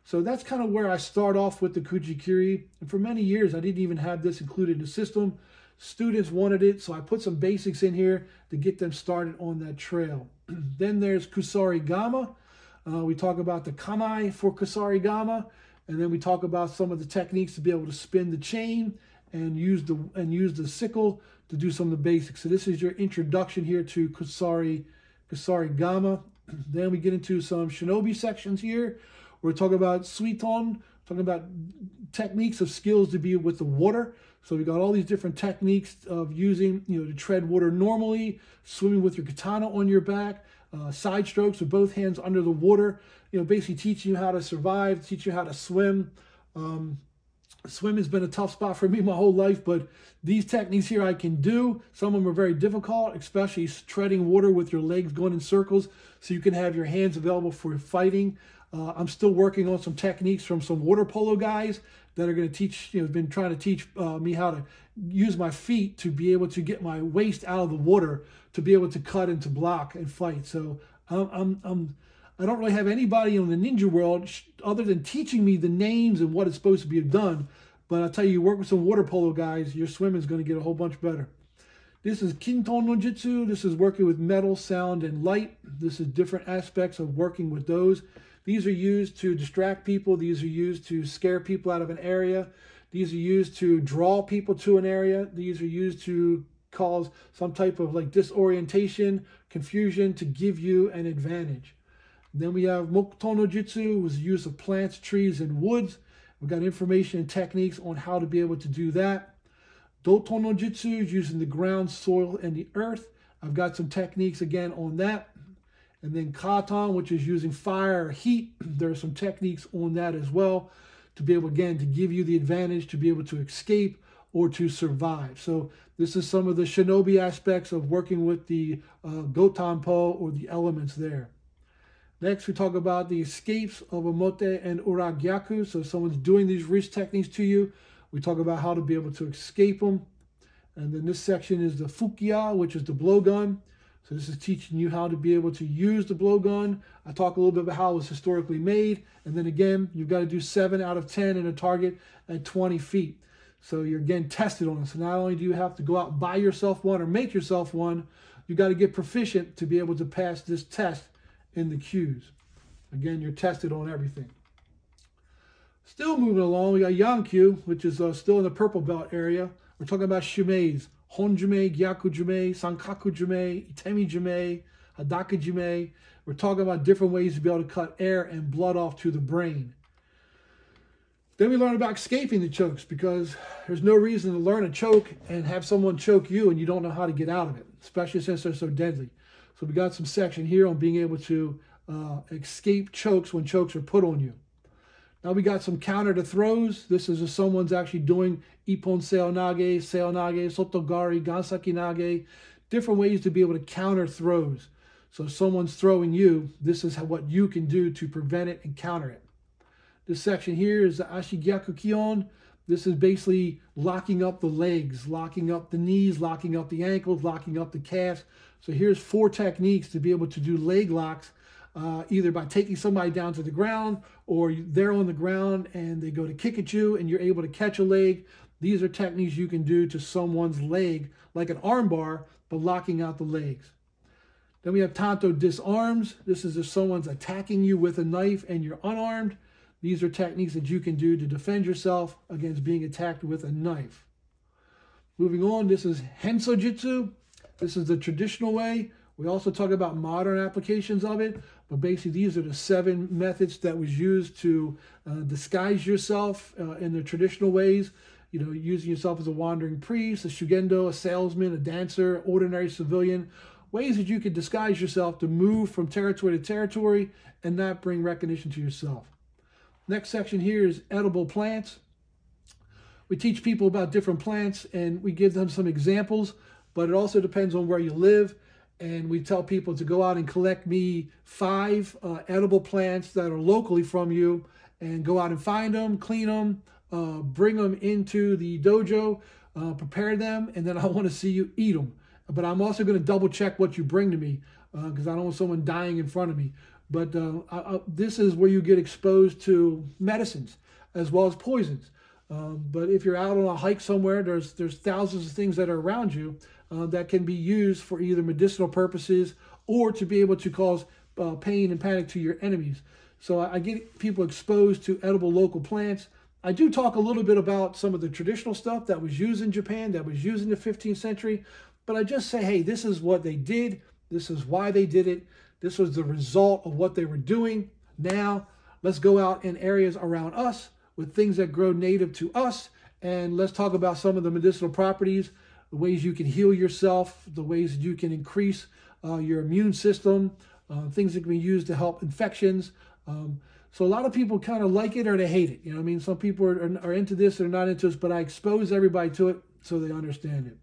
So that's kind of where I start off with the Kujikiri. And for many years, I didn't even have this included in the system. Students wanted it, so I put some basics in here to get them started on that trail. then there's Kusari Gama. Uh, we talk about the Kamae for Kusari Gama, and then we talk about some of the techniques to be able to spin the chain and use the and use the sickle to do some of the basics. So this is your introduction here to Kusari Kusari Gama. then we get into some shinobi sections here we're talking about suiton, talking about techniques of skills to be with the water. So we got all these different techniques of using, you know, to tread water normally, swimming with your katana on your back, uh, side strokes with both hands under the water. You know, basically teaching you how to survive, teach you how to swim. Um, swim has been a tough spot for me my whole life, but these techniques here I can do. Some of them are very difficult, especially treading water with your legs going in circles so you can have your hands available for fighting. Uh, I'm still working on some techniques from some water polo guys that are going to teach, you know, been trying to teach uh, me how to use my feet to be able to get my waist out of the water to be able to cut and to block and fight. So I'm, I'm, I'm I don't really have anybody in the ninja world other than teaching me the names and what it's supposed to be done. But I'll tell you, you work with some water polo guys, your swimming is going to get a whole bunch better. This is Kinton no Jitsu. This is working with metal, sound, and light. This is different aspects of working with those. These are used to distract people. These are used to scare people out of an area. These are used to draw people to an area. These are used to cause some type of like disorientation, confusion to give you an advantage. Then we have Mokuton Jitsu, was the use of plants, trees, and woods. We've got information and techniques on how to be able to do that. Doton Jitsu is using the ground, soil, and the earth. I've got some techniques again on that. And then katon, which is using fire heat, there are some techniques on that as well to be able, again, to give you the advantage to be able to escape or to survive. So this is some of the shinobi aspects of working with the uh, gotonpo or the elements there. Next, we talk about the escapes of Omote and Uragyaku. So if someone's doing these wrist techniques to you, we talk about how to be able to escape them. And then this section is the Fukiya, which is the blowgun. So this is teaching you how to be able to use the blowgun. I talk a little bit about how it was historically made. And then again, you've got to do 7 out of 10 in a target at 20 feet. So you're again tested on it. So not only do you have to go out and buy yourself one or make yourself one, you got to get proficient to be able to pass this test in the kyus. Again, you're tested on everything. Still moving along, we got Yonkyu, which is uh, still in the purple belt area. We're talking about shimeis, Honjime, Gyaku Jime, Sankaku Jime, Itemi Jime, Hadaka Jime. We're talking about different ways to be able to cut air and blood off to the brain. Then we learn about escaping the chokes because there's no reason to learn a choke and have someone choke you and you don't know how to get out of it, especially since they're so deadly. So we got some section here on being able to uh, escape chokes when chokes are put on you. Now we got some counter to throws. This is if someone's actually doing Ippon Seoinage, Seoinage, Sotogari, Gansaki Nage, different ways to be able to counter throws. So if someone's throwing you, this is what you can do to prevent it and counter it. This section here is the Ashigyaku Kion. This is basically locking up the legs, locking up the knees, locking up the ankles, locking up the calves. So here's four techniques to be able to do leg locks, uh, either by taking somebody down to the ground or they're on the ground and they go to kick at you and you're able to catch a leg. These are techniques you can do to someone's leg, like an armbar, but locking out the legs. Then we have Tanto disarms. This is if someone's attacking you with a knife and you're unarmed. These are techniques that you can do to defend yourself against being attacked with a knife. Moving on, this is Henso Jitsu. This is the traditional way. We also talk about modern applications of it, but basically these are the seven methods that was used to uh, disguise yourself uh, in the traditional ways. You know, using yourself as a wandering priest, a shugendo, a salesman, a dancer, ordinary civilian, ways that you could disguise yourself to move from territory to territory and not bring recognition to yourself. Next section here is edible plants. We teach people about different plants and we give them some examples, but it also depends on where you live. And we tell people to go out and collect me five uh, edible plants that are locally from you and go out and find them, clean them, uh, bring them into the dojo, uh, prepare them, and then I want to see you eat them. But I'm also going to double check what you bring to me because uh, I don't want someone dying in front of me. But uh, I, I, this is where you get exposed to medicines as well as poisons. Um, but if you're out on a hike somewhere, there's there's thousands of things that are around you uh, that can be used for either medicinal purposes or to be able to cause uh, pain and panic to your enemies. So I, I get people exposed to edible local plants. I do talk a little bit about some of the traditional stuff that was used in Japan, that was used in the 15th century, but I just say, hey, this is what they did. This is why they did it. This was the result of what they were doing. Now, let's go out in areas around us with things that grow native to us. And let's talk about some of the medicinal properties, the ways you can heal yourself, the ways that you can increase uh, your immune system, uh, things that can be used to help infections. Um, so a lot of people kind of like it or they hate it. You know, I mean, some people are, are into this or not into this, but I expose everybody to it so they understand it.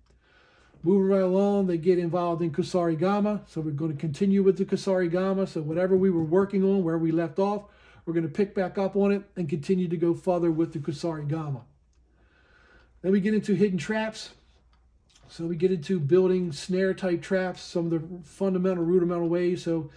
Moving right along, they get involved in Kusarigama. So we're going to continue with the Kusarigama. So whatever we were working on, where we left off, we're going to pick back up on it and continue to go further with the Kusarigama. Then we get into hidden traps. So we get into building snare type traps, some of the fundamental rudimental ways. So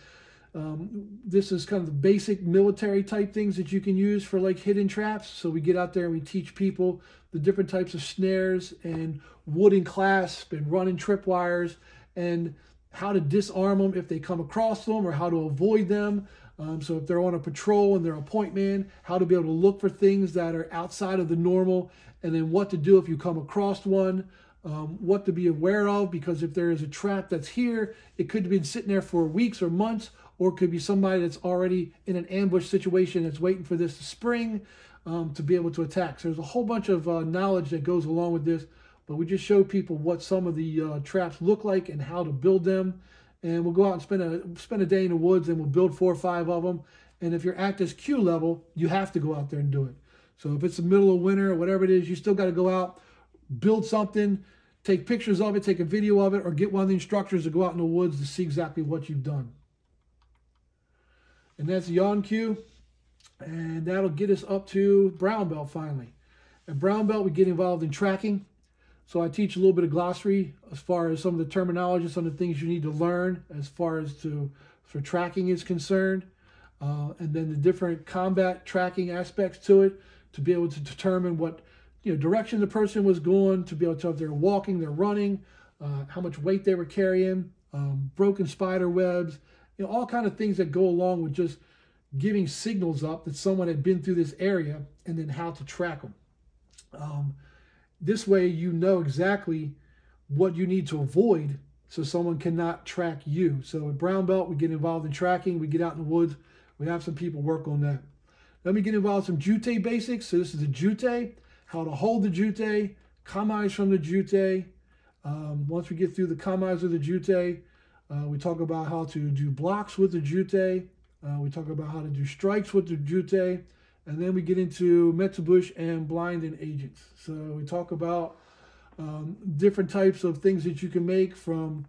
um, this is kind of the basic military type things that you can use for like hidden traps. So we get out there and we teach people the different types of snares and wooden clasp and running tripwires and how to disarm them if they come across them or how to avoid them. Um, so if they're on a patrol and they're a point man, how to be able to look for things that are outside of the normal and then what to do if you come across one. Um, what to be aware of because if there is a trap that's here, it could have been sitting there for weeks or months, or it could be somebody that's already in an ambush situation that's waiting for this to spring um, to be able to attack. So there's a whole bunch of uh, knowledge that goes along with this but we just show people what some of the uh, traps look like and how to build them. And we'll go out and spend a spend a day in the woods and we'll build four or five of them. And if you're at this kyu level, you have to go out there and do it. So if it's the middle of winter or whatever it is, you still got to go out, build something, take pictures of it, take a video of it, or get one of the instructors to go out in the woods to see exactly what you've done. And that's Yonkyu. And that'll get us up to brown belt finally. At brown belt, we get involved in tracking. So I teach a little bit of glossary as far as some of the terminology, some of the things you need to learn as far as to for tracking is concerned, uh, and then the different combat tracking aspects to it to be able to determine what you know direction the person was going, to be able to if they're walking, they're running, uh, how much weight they were carrying, um, broken spider webs, you know all kind of things that go along with just giving signals up that someone had been through this area and then how to track them. Um, this way you know exactly what you need to avoid so someone cannot track you. So at Brown Belt, we get involved in tracking. We get out in the woods. We have some people work on that. Let me get involved in some jutte basics. So this is the jutte, how to hold the jutte, kamais from the jutte. Um, once we get through the kamais of the jutte, uh, we talk about how to do blocks with the jutte. Uh, we talk about how to do strikes with the jutte. And then we get into Metsubushi and blinding agents. So we talk about um, different types of things that you can make from,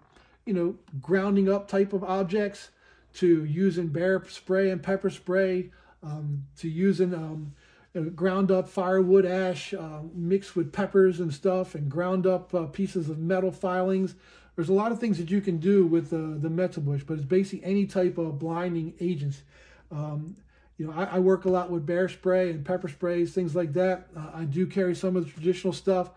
you know, grounding up type of objects to using bear spray and pepper spray um, to using um, ground up firewood ash uh, mixed with peppers and stuff and ground up uh, pieces of metal filings. There's a lot of things that you can do with uh, the Metsubushi, but it's basically any type of blinding agents. Um, you know, I, I, work a lot with bear spray and pepper sprays, things like that. Uh, I do carry some of the traditional stuff,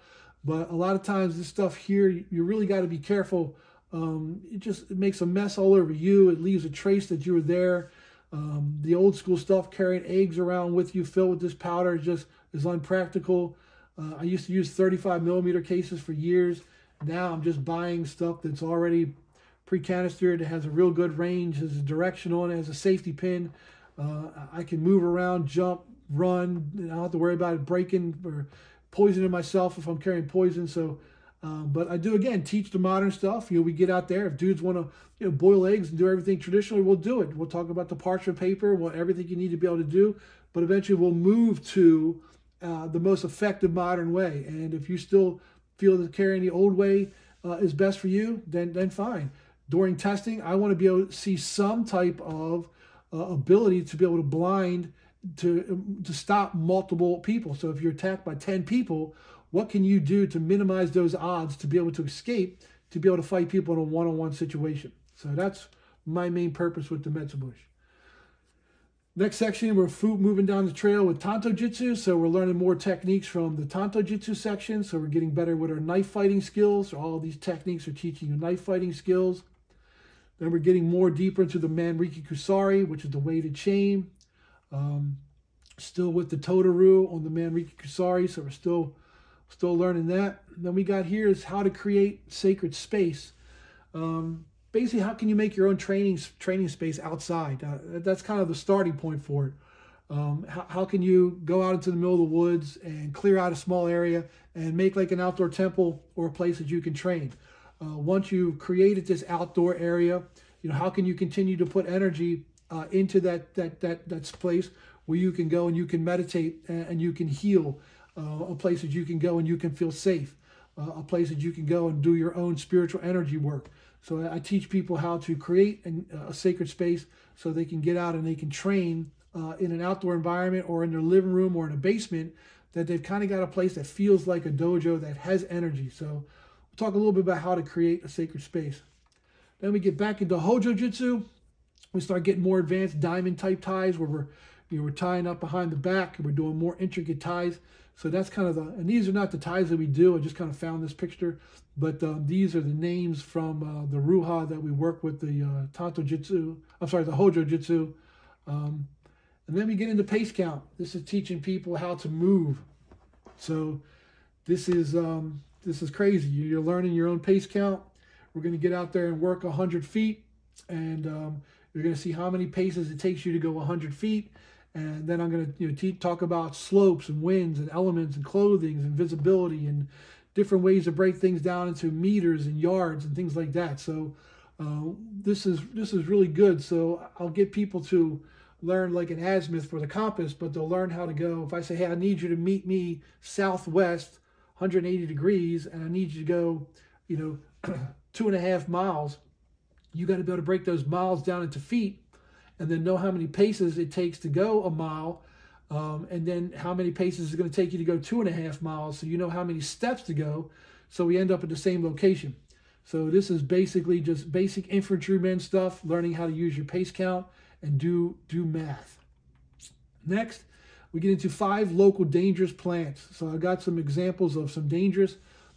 but a lot of times this stuff here, you, you really got to be careful. Um, it just it makes a mess all over you. It leaves a trace that you were there. Um, the old school stuff, carrying eggs around with you filled with this powder, just is unpractical. Uh, I used to use 35 millimeter cases for years. Now I'm just buying stuff that's already pre-canistered. Has a real good range, has a direction on it, has a safety pin. Uh, I can move around, jump, run. I don't have to worry about breaking or poisoning myself if I'm carrying poison. So, um, but I do again teach the modern stuff. You know, we get out there. If dudes want to, you know, boil eggs and do everything traditionally, we'll do it. We'll talk about the parchment paper, what everything you need to be able to do. But eventually, we'll move to uh, the most effective modern way. And if you still feel that carrying the old way uh, is best for you, then then fine. During testing, I want to be able to see some type of uh, ability to be able to blind to to stop multiple people. So if you're attacked by 10 people, what can you do to minimize those odds to be able to escape, to be able to fight people in a one-on-one situation? So that's my main purpose with the Metsubushi. Next section, we're moving down the trail with Tanto Jitsu. So we're learning more techniques from the Tanto Jitsu section. So we're getting better with our knife fighting skills. So all these techniques are teaching you knife fighting skills. Then we're getting more deeper into the Manriki Kusari, which is the weighted chain. Um, still with the Totaru on the Manriki Kusari, so we're still still learning that. Then we got here is how to create sacred space. Um, basically, how can you make your own training training space outside? Uh, that's kind of the starting point for it. Um, how, how can you go out into the middle of the woods and clear out a small area and make like an outdoor temple or a place that you can train? Uh, once you've created this outdoor area, you know, how can you continue to put energy uh, into that, that, that, that place where you can go and you can meditate and, and you can heal, a place that you can go and you can feel safe, uh, a place that you can go and do your own spiritual energy work. So I, I teach people how to create an, a sacred space so they can get out and they can train uh, in an outdoor environment or in their living room or in a basement that they've kind of got a place that feels like a dojo that has energy. So we'll talk a little bit about how to create a sacred space. Then we get back into Hojo Jitsu. We start getting more advanced diamond type ties where we're you know, we're tying up behind the back and we're doing more intricate ties. So that's kind of the, and these are not the ties that we do. I just kind of found this picture, but um, these are the names from uh, the Ryuha that we work with, the uh, Tanto Jitsu, I'm sorry, the Hojo Jitsu. Um, and then we get into pace count. This is teaching people how to move. So this is um, this is crazy. You're learning your own pace count. We're going to get out there and work 100 feet, and um, you're going to see how many paces it takes you to go 100 feet. And then I'm going to you know, talk about slopes and winds and elements and clothing and visibility and different ways to break things down into meters and yards and things like that. So uh, this is this is really good. So I'll get people to learn like an azimuth for the compass, but they'll learn how to go. If I say, hey, I need you to meet me southwest 180 degrees and I need you to go, you know, two and a half miles, you got to be able to break those miles down into feet and then know how many paces it takes to go a mile. Um, and then how many paces is going to take you to go two and a half miles so you know how many steps to go so we end up at the same location so this is basically just basic infantryman stuff learning how to use your pace count and do do math next we get into five local dangerous plants. So I got some examples of some dangerous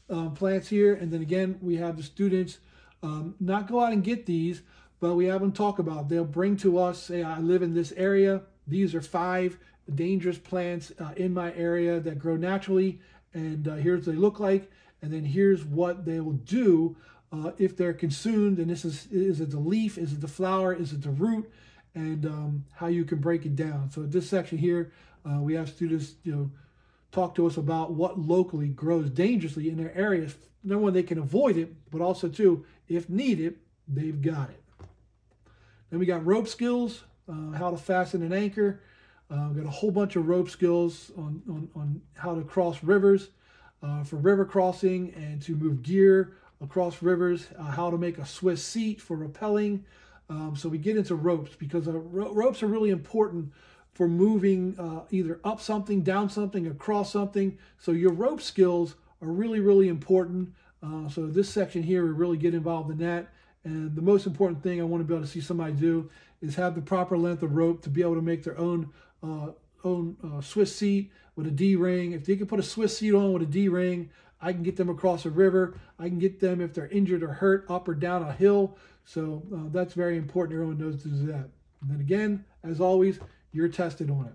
um, plants here. And then again, we have the students um, not go out and get these, but we have them talk about. They'll bring to us, say, I live in this area. These are five dangerous plants uh, in my area that grow naturally, and uh, here's what they look like, and then here's what they will do uh, if they're consumed. And this is is it the leaf, is it the flower, is it the root, and um, how you can break it down. So this section here, uh, we have students, you know, talk to us about what locally grows dangerously in their areas. Number one, they can avoid it, but also too, if needed, they've got it. Then we got rope skills, uh, how to fasten an anchor. Uh, we've got a whole bunch of rope skills on, on, on how to cross rivers uh, for river crossing and to move gear across rivers, uh, how to make a Swiss seat for rappelling. Um, so we get into ropes because uh, ro ropes are really important for moving uh, either up something, down something, across something. So your rope skills are really, really important. So this section here, we really get involved in that. And the most important thing I want to be able to see somebody do is have the proper length of rope to be able to make their own uh, own uh, Swiss seat with a D-ring. If they can put a Swiss seat on with a D-ring, I can get them across a river. I can get them if they're injured or hurt up or down a hill. So uh, that's very important. Everyone knows to do that. And then again, as always, you're tested on it.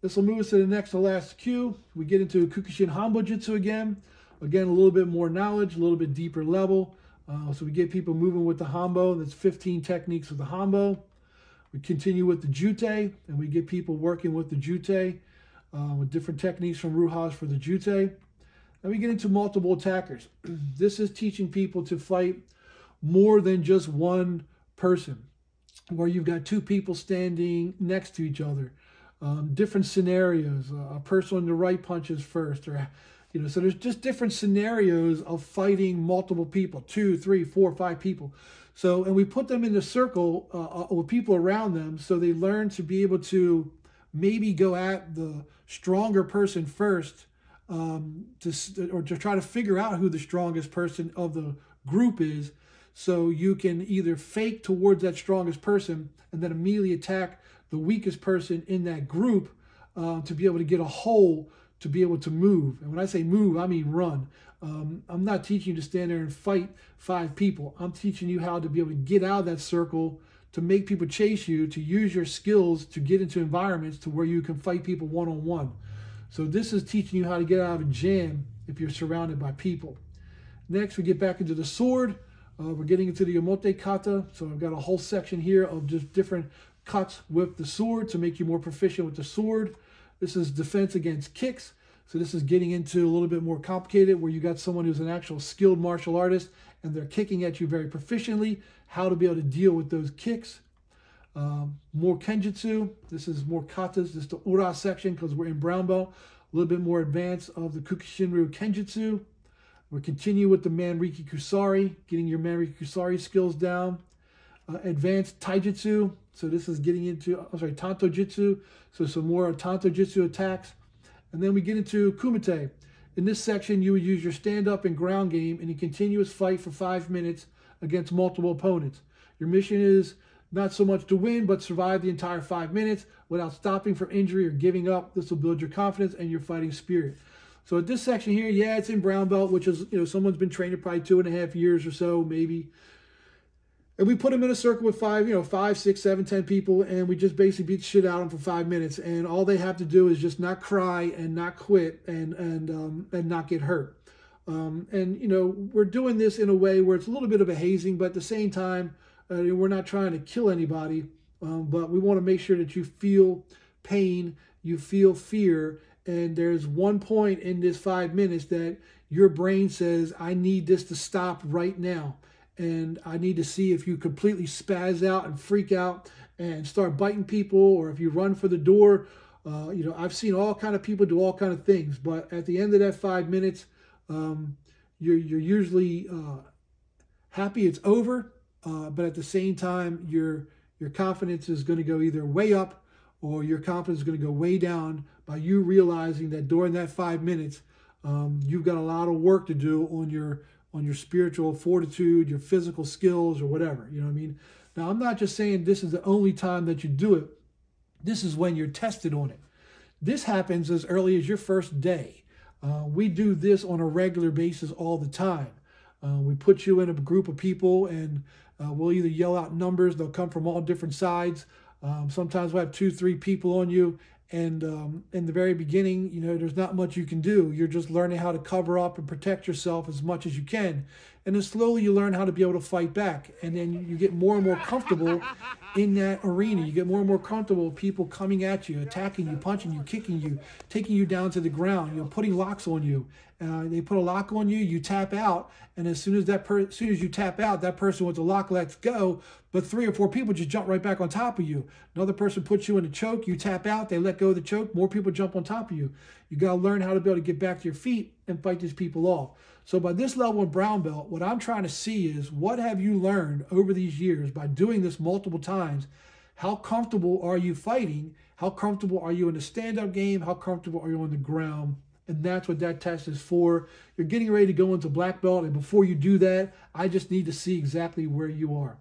This will move us to the next to last kyu. We get into Kukishin Hanbo Jitsu again. Again, a little bit more knowledge, a little bit deeper level. Uh, so we get people moving with the Hanbo. That's 15 techniques of the Hanbo. We continue with the Jutte, and we get people working with the Jutte uh, with different techniques from Ryuhas for the Jute. And we get into multiple attackers. this is teaching people to fight more than just one person where you've got two people standing next to each other, um, different scenarios. Uh, a person on the right punches first, or you know, so there's just different scenarios of fighting multiple people, two, three, four, five people. So, and we put them in a circle uh, uh, with people around them, so they learn to be able to maybe go at the stronger person first, um, to or to try to figure out who the strongest person of the group is so you can either fake towards that strongest person and then immediately attack the weakest person in that group uh, to be able to get a hole to be able to move. And when I say move, I mean run. Um, I'm not teaching you to stand there and fight five people. I'm teaching you how to be able to get out of that circle, to make people chase you, to use your skills to get into environments to where you can fight people one on one. So this is teaching you how to get out of a jam if you're surrounded by people. Next, we get back into the sword. Uh, we're getting into the Omote kata, so I've got a whole section here of just different cuts with the sword to make you more proficient with the sword. This is defense against kicks. So this is getting into a little bit more complicated where you got someone who's an actual skilled martial artist and they're kicking at you very proficiently, how to be able to deal with those kicks. Um, more kenjutsu. This is more katas. This is the ura section because we're in brown belt. A little bit more advanced of the Kukishinryu kenjutsu. We're continuing with the Manriki Kusari, getting your Manriki Kusari skills down. Uh, advanced Taijutsu, so this is getting into, I'm sorry, Tanto Jitsu, so some more Tanto Jitsu attacks. And then we get into Kumite. In this section, you would use your stand-up and ground game in a continuous fight for five minutes against multiple opponents. Your mission is not so much to win, but survive the entire five minutes without stopping for injury or giving up. This will build your confidence and your fighting spirit. So at this section here, yeah, it's in brown belt, which is, you know, someone's been training probably two and a half years or so, maybe. And we put them in a circle with five, you know, five, six, seven, ten people, and we just basically beat shit out of them for five minutes. And all they have to do is just not cry and not quit and and um, and not get hurt. Um, and you know, we're doing this in a way where it's a little bit of a hazing, but at the same time, uh, we're not trying to kill anybody. Um, but we want to make sure that you feel pain, you feel fear, and there's one point in this five minutes that your brain says, I need this to stop right now. And I need to see if you completely spaz out and freak out and start biting people, or if you run for the door. Uh, you know, I've seen all kind of people do all kind of things, but at the end of that five minutes, um, you're you're usually uh, happy it's over, uh, but at the same time, your your confidence is going to go either way up or your confidence is going to go way down by you realizing that during that five minutes, um, you've got a lot of work to do on your on your spiritual fortitude, your physical skills, or whatever. You know what I mean? Now, I'm not just saying this is the only time that you do it. This is when you're tested on it. This happens as early as your first day. Uh, we do this on a regular basis all the time. Uh, we put you in a group of people and Uh, we'll either yell out numbers, they'll come from all different sides. Um, sometimes we'll have two, three people on you. And um, in the very beginning, you know, there's not much you can do. You're just learning how to cover up and protect yourself as much as you can. And then slowly you learn how to be able to fight back. And then you get more and more comfortable in that arena. You get more and more comfortable with people coming at you, attacking you, punching you, kicking you, taking you down to the ground, you know, putting locks on you. Uh, they put a lock on you, you tap out, and as soon as that per- as soon as you tap out, that person with the lock lets go, but three or four people just jump right back on top of you. Another person puts you in a choke, you tap out, they let go of the choke, more people jump on top of you. You got to learn how to be able to get back to your feet and fight these people off. So by this level of brown belt, what I'm trying to see is what have you learned over these years by doing this multiple times? How comfortable are you fighting? How comfortable are you in a stand-up game? How comfortable are you on the ground? And that's what that test is for. You're getting ready to go into black belt. And before you do that, I just need to see exactly where you are.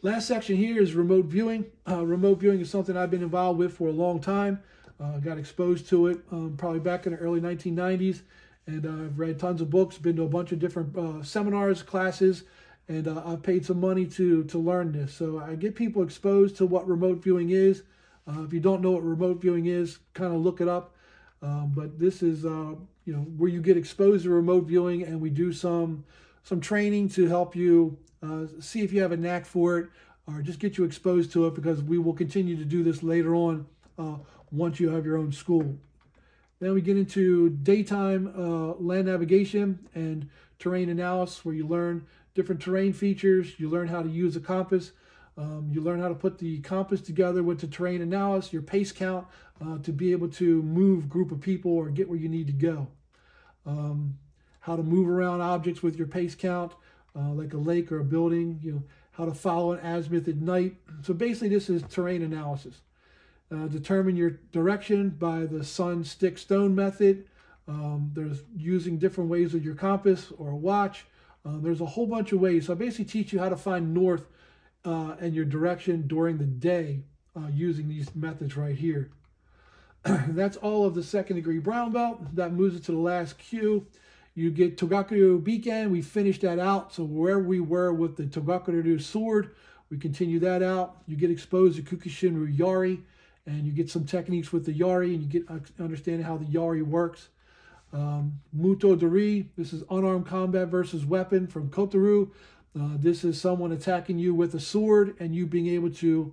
Last section here is remote viewing. Uh, remote viewing is something I've been involved with for a long time. Uh, got exposed to it um, probably back in the early 1990s. And uh, I've read tons of books, been to a bunch of different uh, seminars, classes, and uh, I've paid some money to to learn this. So I get people exposed to what remote viewing is. Uh, if you don't know what remote viewing is, kind of look it up. Um, but this is uh, you know where you get exposed to remote viewing, and we do some some training to help you see if you have a knack for it, or just get you exposed to it because we will continue to do this later on once you have your own school. Then we get into daytime uh, land navigation and terrain analysis, where you learn different terrain features. You learn how to use a compass. Um, you learn how to put the compass together with the terrain analysis, your pace count, uh, to be able to move group of people or get where you need to go. Um, how to move around objects with your pace count, uh, like a lake or a building. You know how to follow an azimuth at night. So basically, this is terrain analysis. Uh, determine your direction by the sun, stick, stone method. Um, there's using different ways with your compass or watch. Uh, there's a whole bunch of ways. So I basically teach you how to find north uh, and your direction during the day uh, using these methods right here. That's all of the second degree brown belt. That moves it to the last kyu. You get Togaku Biken. We finished that out. So where we were with the Togaku sword, we continue that out. You get exposed to Kukishinryu Yari and you get some techniques with the Yari and you get understanding how the Yari works. Um, Muto Dori, this is unarmed combat versus weapon from Kotoru. Uh, this is someone attacking you with a sword and you being able to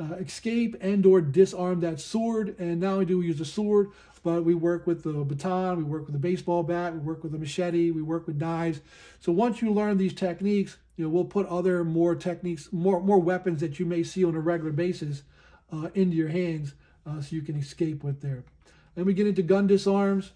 uh, escape and or disarm that sword. And not only do we use the sword, but we work with the baton, we work with the baseball bat, we work with the machete, we work with knives. So once you learn these techniques, you know, we'll put other more techniques, more, more weapons that you may see on a regular basis uh, into your hands uh, so you can escape with there. Then we get into gun disarms.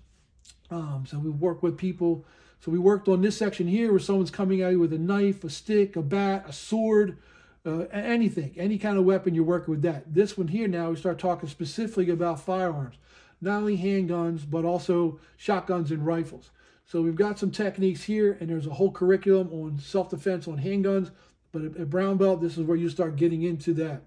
Um, so we work with people. So we worked on this section here where someone's coming at you with a knife, a stick, a bat, a sword, uh, anything, any kind of weapon you're working with that. This one here now, we start talking specifically about firearms. Not only handguns, but also shotguns and rifles. So we've got some techniques here, and there's a whole curriculum on self-defense on handguns. But at, at Brown Belt, this is where you start getting into that.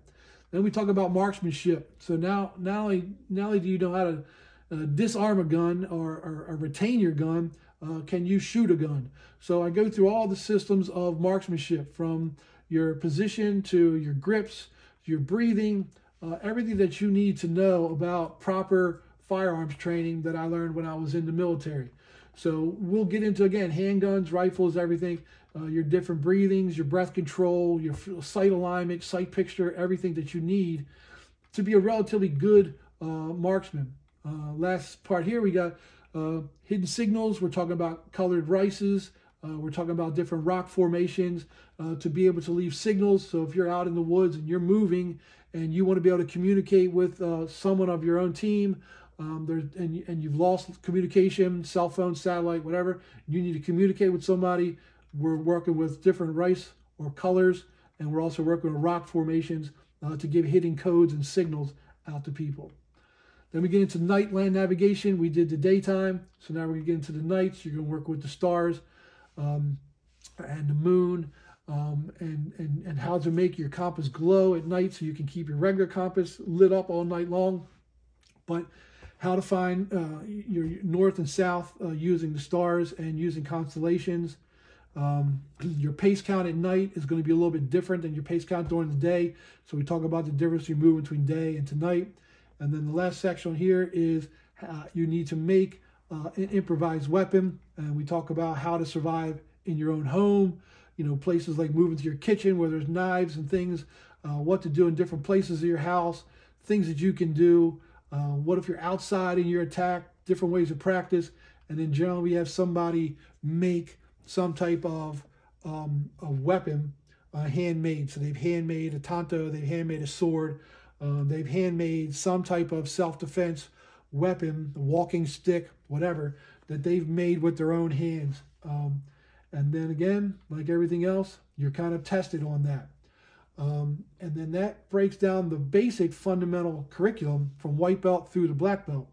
Then we talk about marksmanship. So now, not only not only do you know how to uh, disarm a gun or, or, or retain your gun, uh, can you shoot a gun? So I go through all the systems of marksmanship from your position to your grips, your breathing, uh, everything that you need to know about proper firearms training that I learned when I was in the military. So we'll get into again handguns, rifles, everything uh, your different breathings, your breath control, your sight alignment, sight picture, everything that you need to be a relatively good uh, marksman. Uh, last part here, we got uh, hidden signals. We're talking about colored rices. Uh, we're talking about different rock formations uh, to be able to leave signals. So if you're out in the woods and you're moving and you want to be able to communicate with someone of your own team, um, there, and, and you've lost communication, cell phone, satellite, whatever, you need to communicate with somebody, we're working with different rice or colors, and we're also working with rock formations uh, to give hidden codes and signals out to people. Then we get into night land navigation. We did the daytime, so now to get into the nights. You're going to work with the stars um, and the moon um, and, and, and how to make your compass glow at night so you can keep your regular compass lit up all night long. But how to find uh, your north and south uh, using the stars and using constellations Um, your pace count at night is going to be a little bit different than your pace count during the day. So we talk about the difference you move between day and tonight. And then the last section here is uh, you need to make uh, an improvised weapon. And we talk about how to survive in your own home, you know, places like moving to your kitchen where there's knives and things, uh, what to do in different places of your house, things that you can do. Uh, what if you're outside and you're attacked, different ways of practice. And then generally we have somebody make some type of, um, a weapon uh, handmade. So they've handmade a tanto, they've handmade a sword, uh, they've handmade some type of self-defense weapon, walking stick, whatever, that they've made with their own hands. Um, and then again, like everything else, you're kind of tested on that. Um, and then that breaks down the basic fundamental curriculum from white belt through to black belt.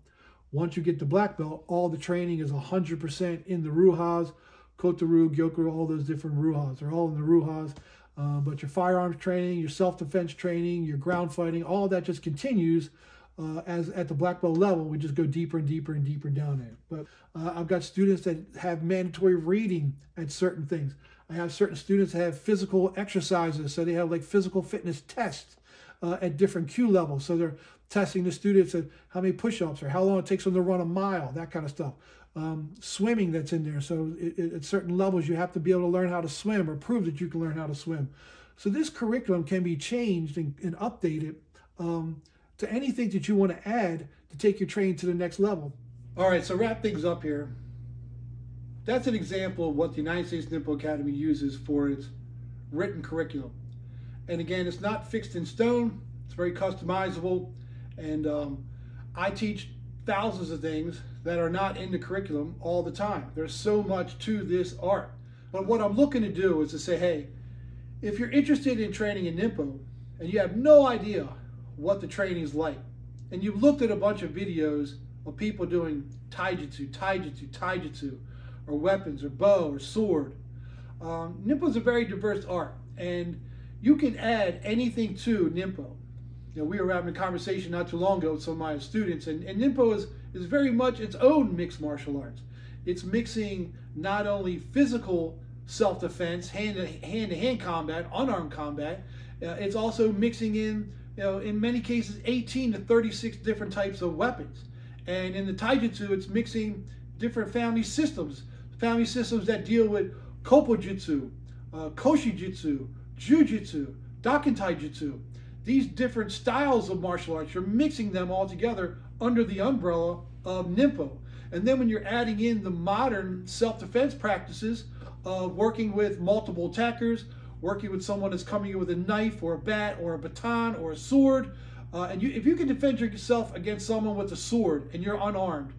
Once you get to black belt, all the training is 100% in the Ryuhas, Koto-ryu, Gyokko-ryu, all those different Ryuhas. They're all in the Ryuhas. Uh, but your firearms training, your self-defense training, your ground fighting, all that just continues uh, as at the black belt level. We just go deeper and deeper and deeper down it. But uh, I've got students that have mandatory reading at certain things. I have certain students that have physical exercises, so they have like physical fitness tests uh, at different kyu levels. So they're testing the students at how many push-ups or how long it takes them to run a mile, that kind of stuff. Um, swimming that's in there. So it, it, at certain levels, you have to be able to learn how to swim or prove that you can learn how to swim. So this curriculum can be changed and, and updated um, to anything that you want to add to take your training to the next level. All right, so wrap things up here. That's an example of what the United States Ninpo Academy uses for its written curriculum. And again, it's not fixed in stone. It's very customizable. And um, I teach thousands of things that are not in the curriculum all the time. There's so much to this art. But what I'm looking to do is to say, hey, if you're interested in training in Ninpo and you have no idea what the training is like, and you've looked at a bunch of videos of people doing taijutsu, taijutsu, taijutsu, or weapons, or bow, or sword, um, Ninpo is a very diverse art, and you can add anything to Ninpo. You know, we were having a conversation not too long ago with some of my students, and, and Ninpo is, is very much its own mixed martial arts. It's mixing not only physical self-defense, hand-to-hand -hand combat, unarmed combat, uh, it's also mixing in, you know, in many cases, 18 to 36 different types of weapons. And in the taijutsu, it's mixing different family systems, family systems that deal with koppojutsu, uh, koshijutsu, jujutsu, daken taijutsu, these different styles of martial arts, you're mixing them all together under the umbrella of Ninpo. And then when you're adding in the modern self-defense practices of working with multiple attackers, working with someone that's coming in with a knife or a bat or a baton or a sword, uh, and you, if you can defend yourself against someone with a sword and you're unarmed,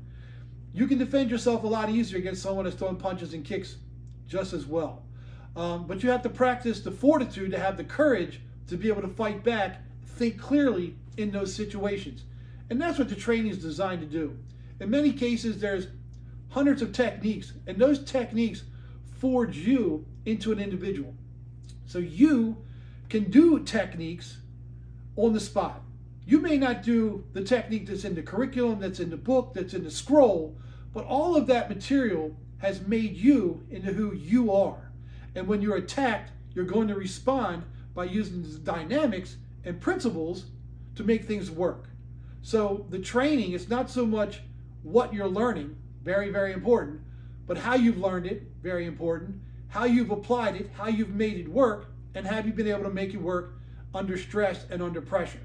you can defend yourself a lot easier against someone that's throwing punches and kicks just as well. Um, but you have to practice the fortitude to have the courage to be able to fight back, think clearly in those situations. And that's what the training is designed to do. In many cases, there's hundreds of techniques, and those techniques forge you into an individual. So you can do techniques on the spot. You may not do the technique that's in the curriculum, that's in the book, that's in the scroll, but all of that material has made you into who you are. And when you're attacked, you're going to respond by using dynamics and principles to make things work. So the training is not so much what you're learning, very, very important, but how you've learned it, very important, how you've applied it, how you've made it work, and have you been able to make it work under stress and under pressure.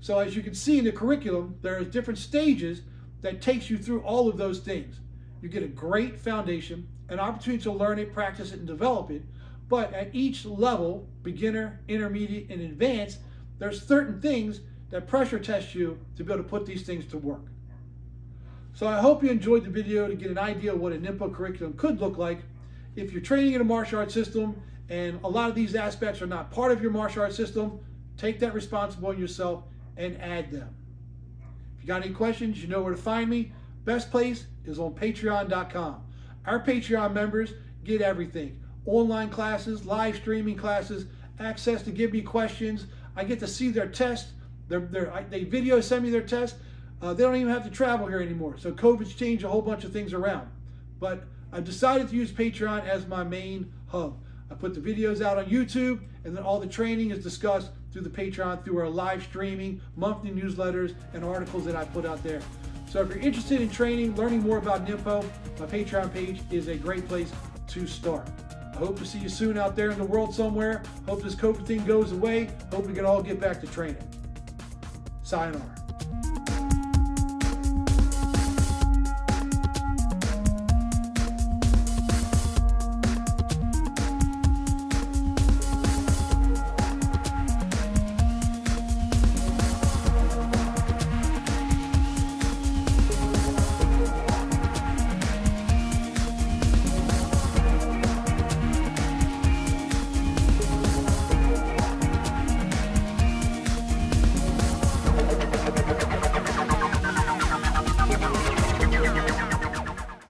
So as you can see in the curriculum, there are different stages that takes you through all of those things. You get a great foundation, an opportunity to learn it, practice it, and develop it, but at each level, beginner, intermediate, and advanced, there's certain things that pressure test you to be able to put these things to work. So I hope you enjoyed the video to get an idea of what a Ninpo curriculum could look like. If you're training in a martial arts system and a lot of these aspects are not part of your martial arts system, take that responsibility on yourself and add them. If you got any questions, you know where to find me. Best place is on patreon.com. Our Patreon members get everything online classes, live streaming classes, access to give me questions. I get to see their test. They're, they're, they video send me their test. Uh, they don't even have to travel here anymore. So COVID's changed a whole bunch of things around. But I've decided to use Patreon as my main hub. I put the videos out on YouTube, and then all the training is discussed through the Patreon, through our live streaming, monthly newsletters, and articles that I put out there. So if you're interested in training, learning more about Ninpo, my Patreon page is a great place to start. I hope to see you soon out there in the world somewhere. Hope this COVID thing goes away. Hope we can all get back to training. Sayonara.